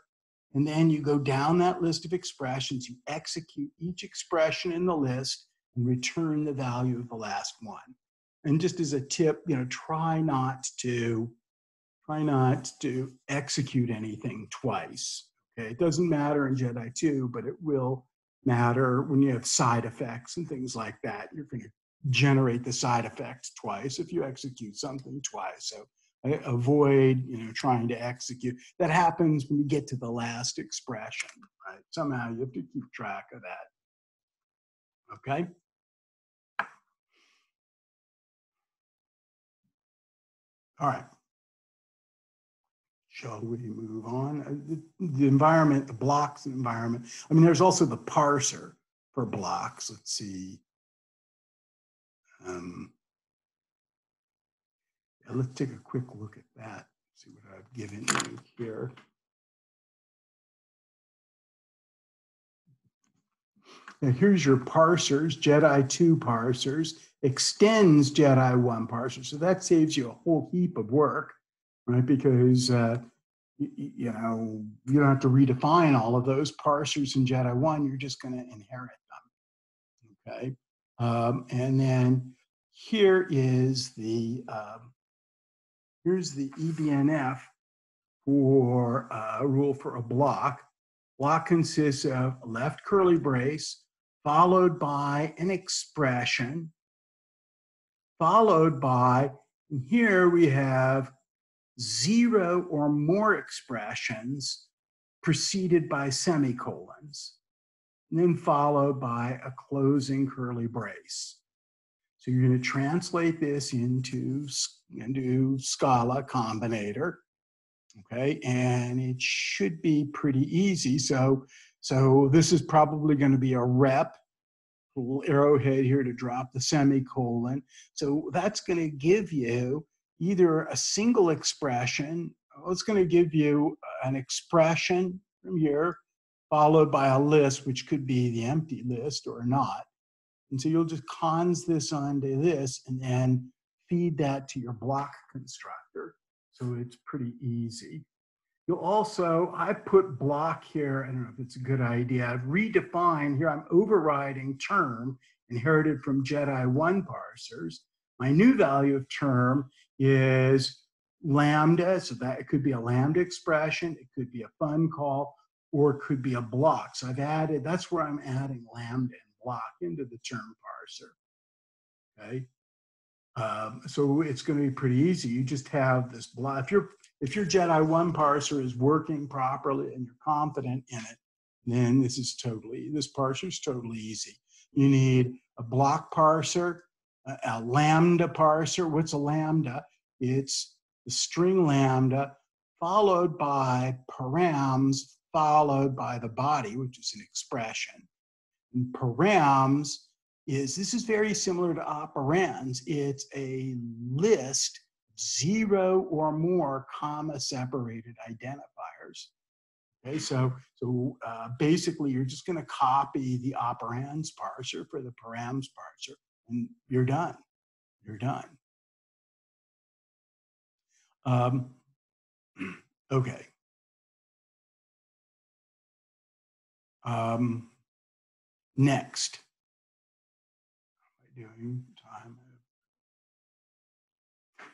And then you go down that list of expressions, you execute each expression in the list and return the value of the last one. And just as a tip, you know, try not to try not to execute anything twice. Okay, it doesn't matter in Jedi 2, but it will matter when you have side effects and things like that. You're going to generate the side effects twice if you execute something twice. So avoid you know trying to execute that happens when you get to the last expression right somehow you have to keep track of that okay all right. Shall we move on? Uh, the, the environment the blocks environment. I mean there's also the parser for blocks. Let's see. Um, let's take a quick look at that. See what I've given you here. Now here's your parsers, Jedi 2 parsers, extends Jedi 1 parser. So that saves you a whole heap of work, right? Because, uh, you, you know, you don't have to redefine all of those parsers in Jedi 1. You're just going to inherit them, okay? Um, and then here is the um, Here's the EBNF for a uh, rule for a block. Block consists of left curly brace followed by an expression, followed by, and here we have zero or more expressions preceded by semicolons, and then followed by a closing curly brace. So you're going to translate this into, into Scala combinator. Okay, and it should be pretty easy. So, so this is probably going to be a rep, little arrowhead here to drop the semicolon. So that's going to give you either a single expression, it's going to give you an expression from here, followed by a list, which could be the empty list or not. And so you'll just cons this onto this and then feed that to your block constructor. So it's pretty easy. You'll also, I put block here, I don't know if it's a good idea, I've redefined, here I'm overriding term inherited from Jedi 1 parsers. My new value of term is lambda, so that it could be a lambda expression, it could be a fun call, or it could be a block. So I've added, that's where I'm adding lambda and block into the term parser. Okay. Um, so it's going to be pretty easy. You just have this block. If your if your Jedi one parser is working properly and you're confident in it, then this is totally this parser is totally easy. You need a block parser, a, a lambda parser. What's a lambda? It's the string lambda followed by params followed by the body, which is an expression And params is this is very similar to operands. It's a list, zero or more comma separated identifiers. Okay, so so uh, basically you're just going to copy the operands parser for the params parser, and you're done. You're done. Um, okay. Um, Next, doing time?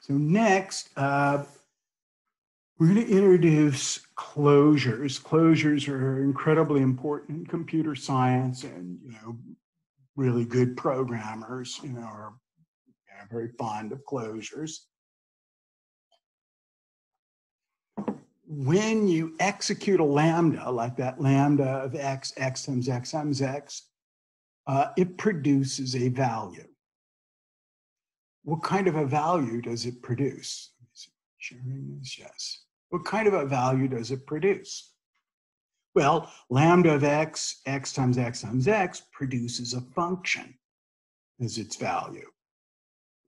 So next, uh, we're going to introduce closures. Closures are incredibly important in computer science, and you know, really good programmers, you know, are you know, very fond of closures. When you execute a lambda, like that lambda of x, x times x times x, uh, it produces a value. What kind of a value does it produce? Sharing this, yes. What kind of a value does it produce? Well, lambda of x, x times x times x produces a function as its value.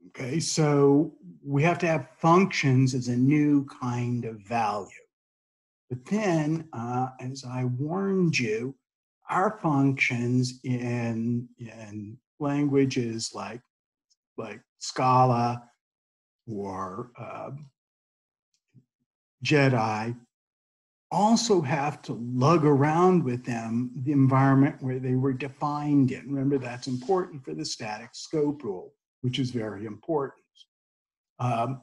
Okay, so we have to have functions as a new kind of value. But then, uh, as I warned you, our functions in in languages like like Scala or uh, Jedi also have to lug around with them the environment where they were defined in. Remember, that's important for the static scope rule, which is very important. Um,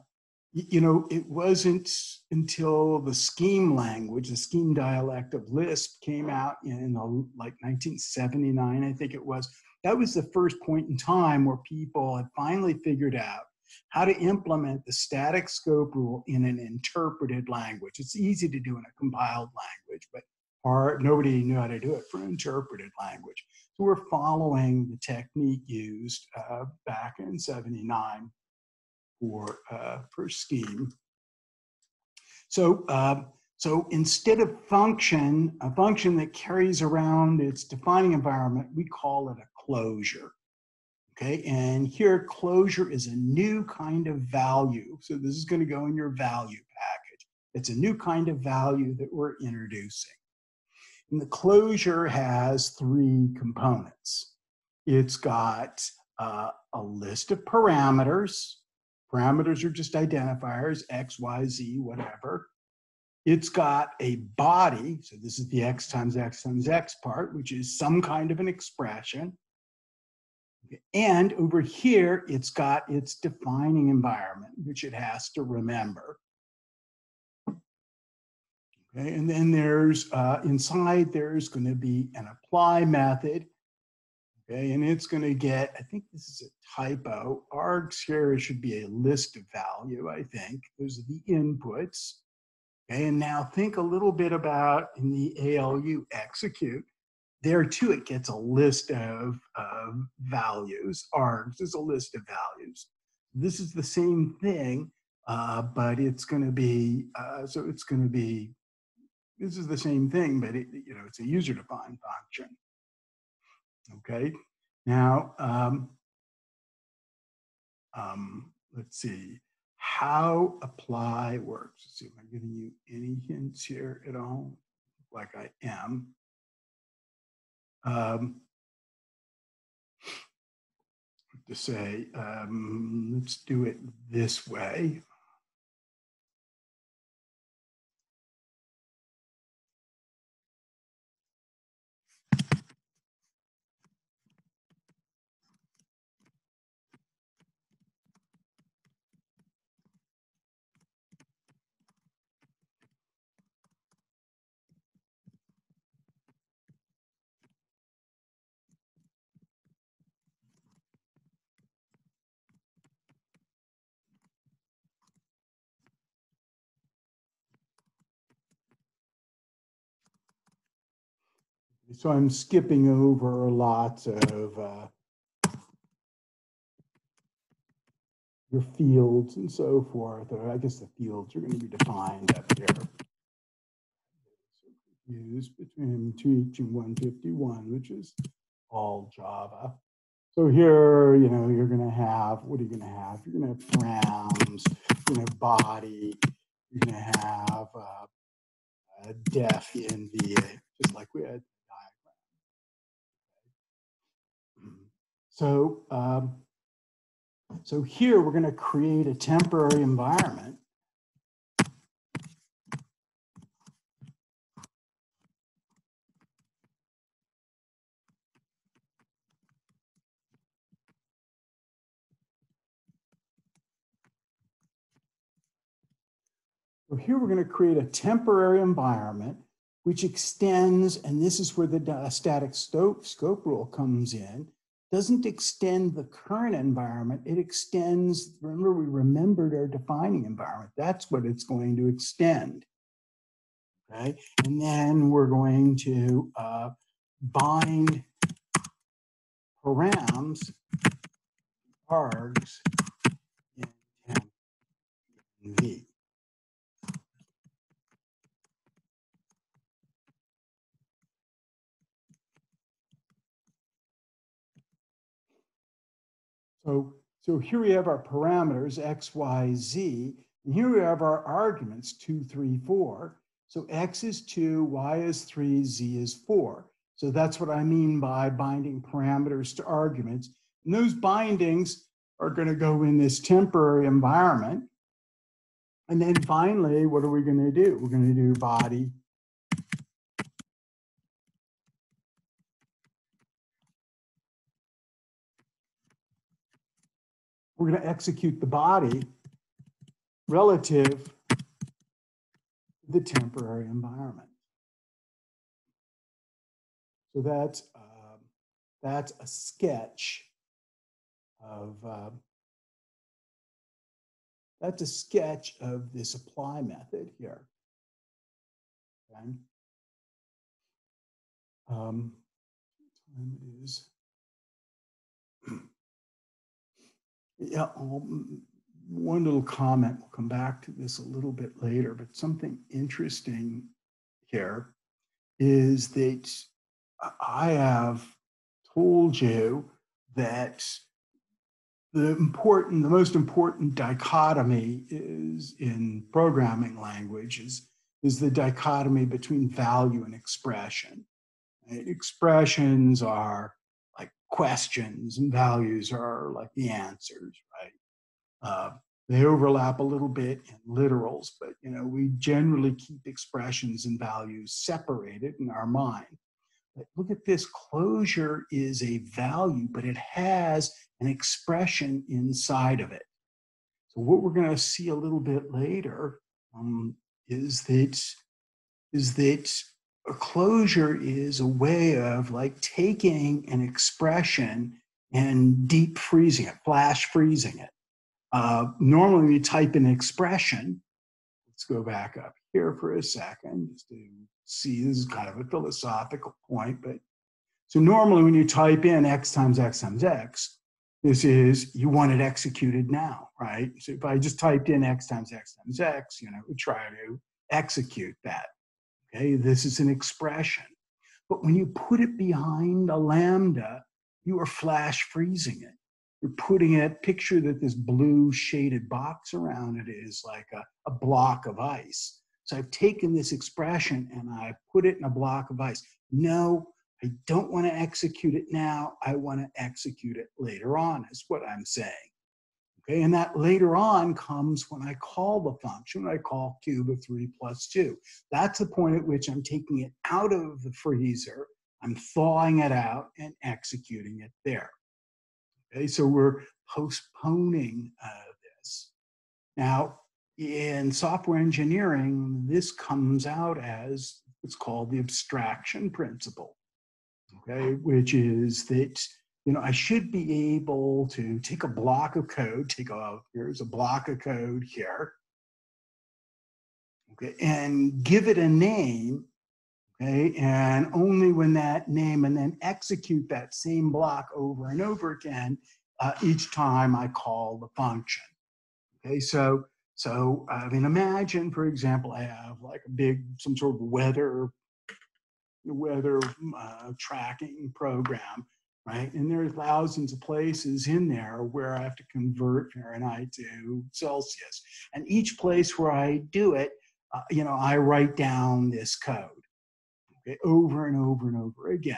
you know, it wasn't until the scheme language, the scheme dialect of Lisp came out in like 1979, I think it was. That was the first point in time where people had finally figured out how to implement the static scope rule in an interpreted language. It's easy to do in a compiled language, but hard, nobody knew how to do it for an interpreted language. So we're following the technique used uh, back in 79 for, uh, per scheme. So, uh, so instead of function, a function that carries around its defining environment, we call it a closure. Okay, and here closure is a new kind of value. So this is going to go in your value package. It's a new kind of value that we're introducing. And the closure has three components. It's got uh, a list of parameters, Parameters are just identifiers, X, Y, Z, whatever. It's got a body, so this is the X times X times X part, which is some kind of an expression. And over here, it's got its defining environment, which it has to remember. Okay, and then there's, uh, inside there's gonna be an apply method, Okay, and it's going to get, I think this is a typo. Args here should be a list of value, I think. Those are the inputs. Okay, and now think a little bit about in the ALU execute. There too, it gets a list of, of values. Args is a list of values. This is the same thing, uh, but it's going to be, uh, so it's going to be, this is the same thing, but it, you know, it's a user-defined function. Okay, now um, um, let's see how apply works. Let's see, am I giving you any hints here at all? Like I am. Um, to say, um, let's do it this way. So I'm skipping over a lot of uh, your fields and so forth. Or I guess the fields are going to be defined up here. Used between 2 and 151, which is all Java. So here, you know, you're going to have, what are you going to have? You're going to have params, you're going to have body, you're going to have uh, def in VA, just like we had So, um, so here we're going to create a temporary environment. So here we're going to create a temporary environment which extends, and this is where the static scope, scope rule comes in, doesn't extend the current environment. It extends, remember, we remembered our defining environment. That's what it's going to extend. Okay, and then we're going to uh, bind params, args in V. So, so here we have our parameters, x, y, z, and here we have our arguments, two, three, four. So x is two, y is three, z is four. So that's what I mean by binding parameters to arguments. And those bindings are gonna go in this temporary environment. And then finally, what are we gonna do? We're gonna do body we're going to execute the body relative to the temporary environment. So that's, um, that's a sketch of, um, that's a sketch of this apply method here. Okay. Um, time it is. Yeah, one little comment, we'll come back to this a little bit later, but something interesting here is that I have told you that the important, the most important dichotomy is in programming languages is the dichotomy between value and expression. Expressions are questions and values are like the answers, right? Uh, they overlap a little bit in literals, but you know we generally keep expressions and values separated in our mind. But look at this closure is a value, but it has an expression inside of it. So what we're going to see a little bit later um, is that is that a closure is a way of like taking an expression and deep freezing it, flash freezing it. Uh, normally, you type an expression, let's go back up here for a second just to see this is kind of a philosophical point. But so normally, when you type in x times x times x, this is you want it executed now, right? So if I just typed in x times x times x, you know, we try to execute that. Okay, this is an expression. But when you put it behind a lambda, you are flash freezing it. You're putting it, picture that this blue shaded box around it is like a, a block of ice. So I've taken this expression and I put it in a block of ice. No, I don't want to execute it now. I want to execute it later on, is what I'm saying. Okay, and that later on comes when I call the function, I call cube of 3 plus 2. That's the point at which I'm taking it out of the freezer, I'm thawing it out and executing it there. Okay, so we're postponing uh, this. Now, in software engineering, this comes out as what's called the abstraction principle, okay, which is that you know, I should be able to take a block of code, take a, here's a block of code here, okay, and give it a name, okay, and only when that name, and then execute that same block over and over again uh, each time I call the function. Okay, so, so I mean, imagine, for example, I have like a big, some sort of weather, weather uh, tracking program right? And there are thousands of places in there where I have to convert Fahrenheit to Celsius. And each place where I do it, uh, you know, I write down this code okay, over and over and over again.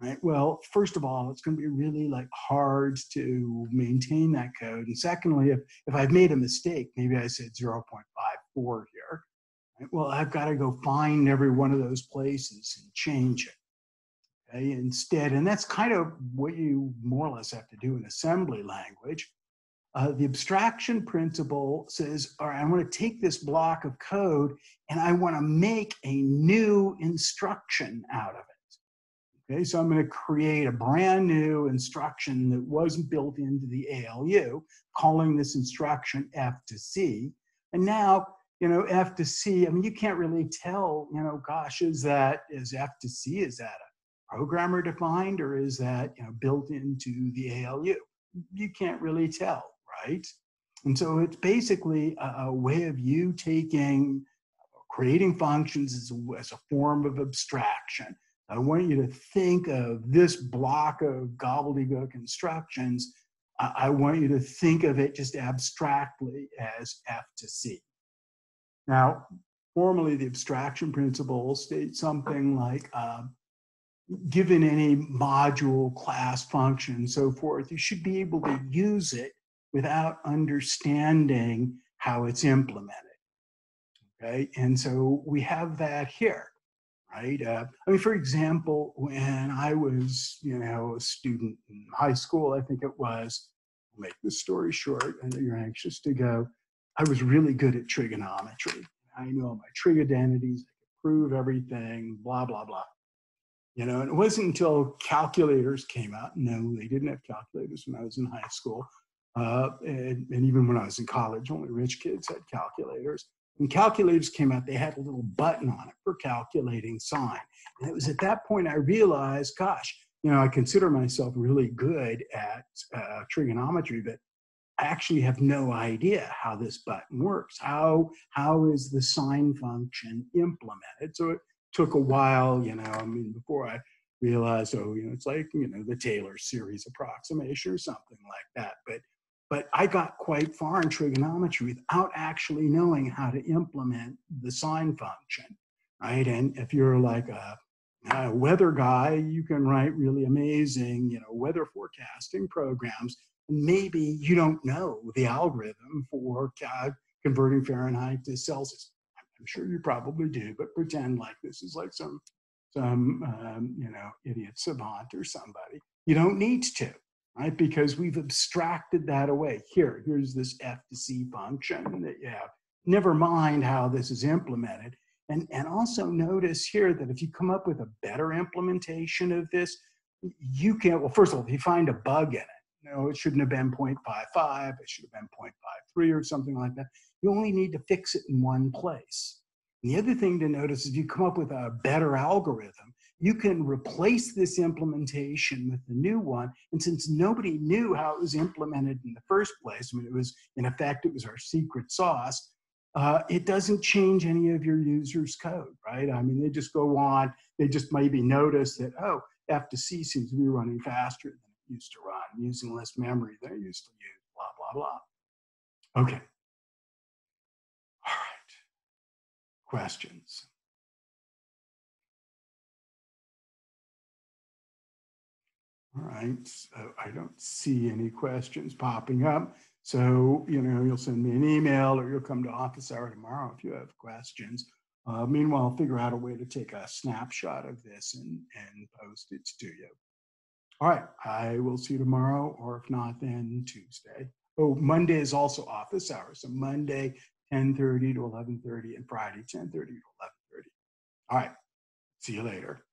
Right. Well, first of all, it's going to be really like hard to maintain that code. And secondly, if, if I've made a mistake, maybe I said 0.54 here, right? well, I've got to go find every one of those places and change it instead. And that's kind of what you more or less have to do in assembly language. Uh, the abstraction principle says, all right, I want to take this block of code and I want to make a new instruction out of it. Okay, so I'm going to create a brand new instruction that wasn't built into the ALU, calling this instruction F to C. And now, you know, F to C, I mean, you can't really tell, you know, gosh, is that, is F to C, is that a programmer defined or is that you know, built into the ALU? You can't really tell, right? And so it's basically a, a way of you taking, creating functions as a, as a form of abstraction. I want you to think of this block of gobbledygook instructions. I, I want you to think of it just abstractly as F to C. Now, formally, the abstraction principle states something like uh, given any module, class, function, so forth, you should be able to use it without understanding how it's implemented. Okay, and so we have that here, right? Uh, I mean, for example, when I was, you know, a student in high school, I think it was, make this story short. I know you're anxious to go. I was really good at trigonometry. I knew all my trig identities. I could prove everything. Blah blah blah. You know, and it wasn't until calculators came out. No, they didn't have calculators when I was in high school. Uh, and, and even when I was in college, only rich kids had calculators. When calculators came out, they had a little button on it for calculating sine. And it was at that point I realized, gosh, you know, I consider myself really good at uh, trigonometry, but I actually have no idea how this button works. How how is the sine function implemented? So it took a while, you know. I mean, before I realized, oh, you know, it's like you know the Taylor series approximation or something like that. But but I got quite far in trigonometry without actually knowing how to implement the sine function, right? And if you're like a, a weather guy, you can write really amazing, you know, weather forecasting programs. Maybe you don't know the algorithm for uh, converting Fahrenheit to Celsius. I'm sure you probably do, but pretend like this is like some some um, you know idiot savant or somebody. You don't need to right? Because we've abstracted that away. Here, here's this F to C function that you have. Never mind how this is implemented. And, and also notice here that if you come up with a better implementation of this, you can't. well, first of all, if you find a bug in it, no, it shouldn't have been 0.55, it should have been 0.53 or something like that. You only need to fix it in one place. And the other thing to notice is if you come up with a better algorithm, you can replace this implementation with the new one. And since nobody knew how it was implemented in the first place, I mean, it was, in effect, it was our secret sauce, uh, it doesn't change any of your users' code, right? I mean, they just go on, they just maybe notice that, oh, F to C seems to be running faster than it used to run, using less memory than it used to use, blah, blah, blah. Okay. All right. Questions? All right, so I don't see any questions popping up. So, you know, you'll send me an email or you'll come to office hour tomorrow if you have questions. Uh, meanwhile, I'll figure out a way to take a snapshot of this and, and post it to you. All right, I will see you tomorrow, or if not, then Tuesday. Oh, Monday is also office hours. So Monday, 10.30 to 11.30 and Friday, 10.30 to 11.30. All right, see you later.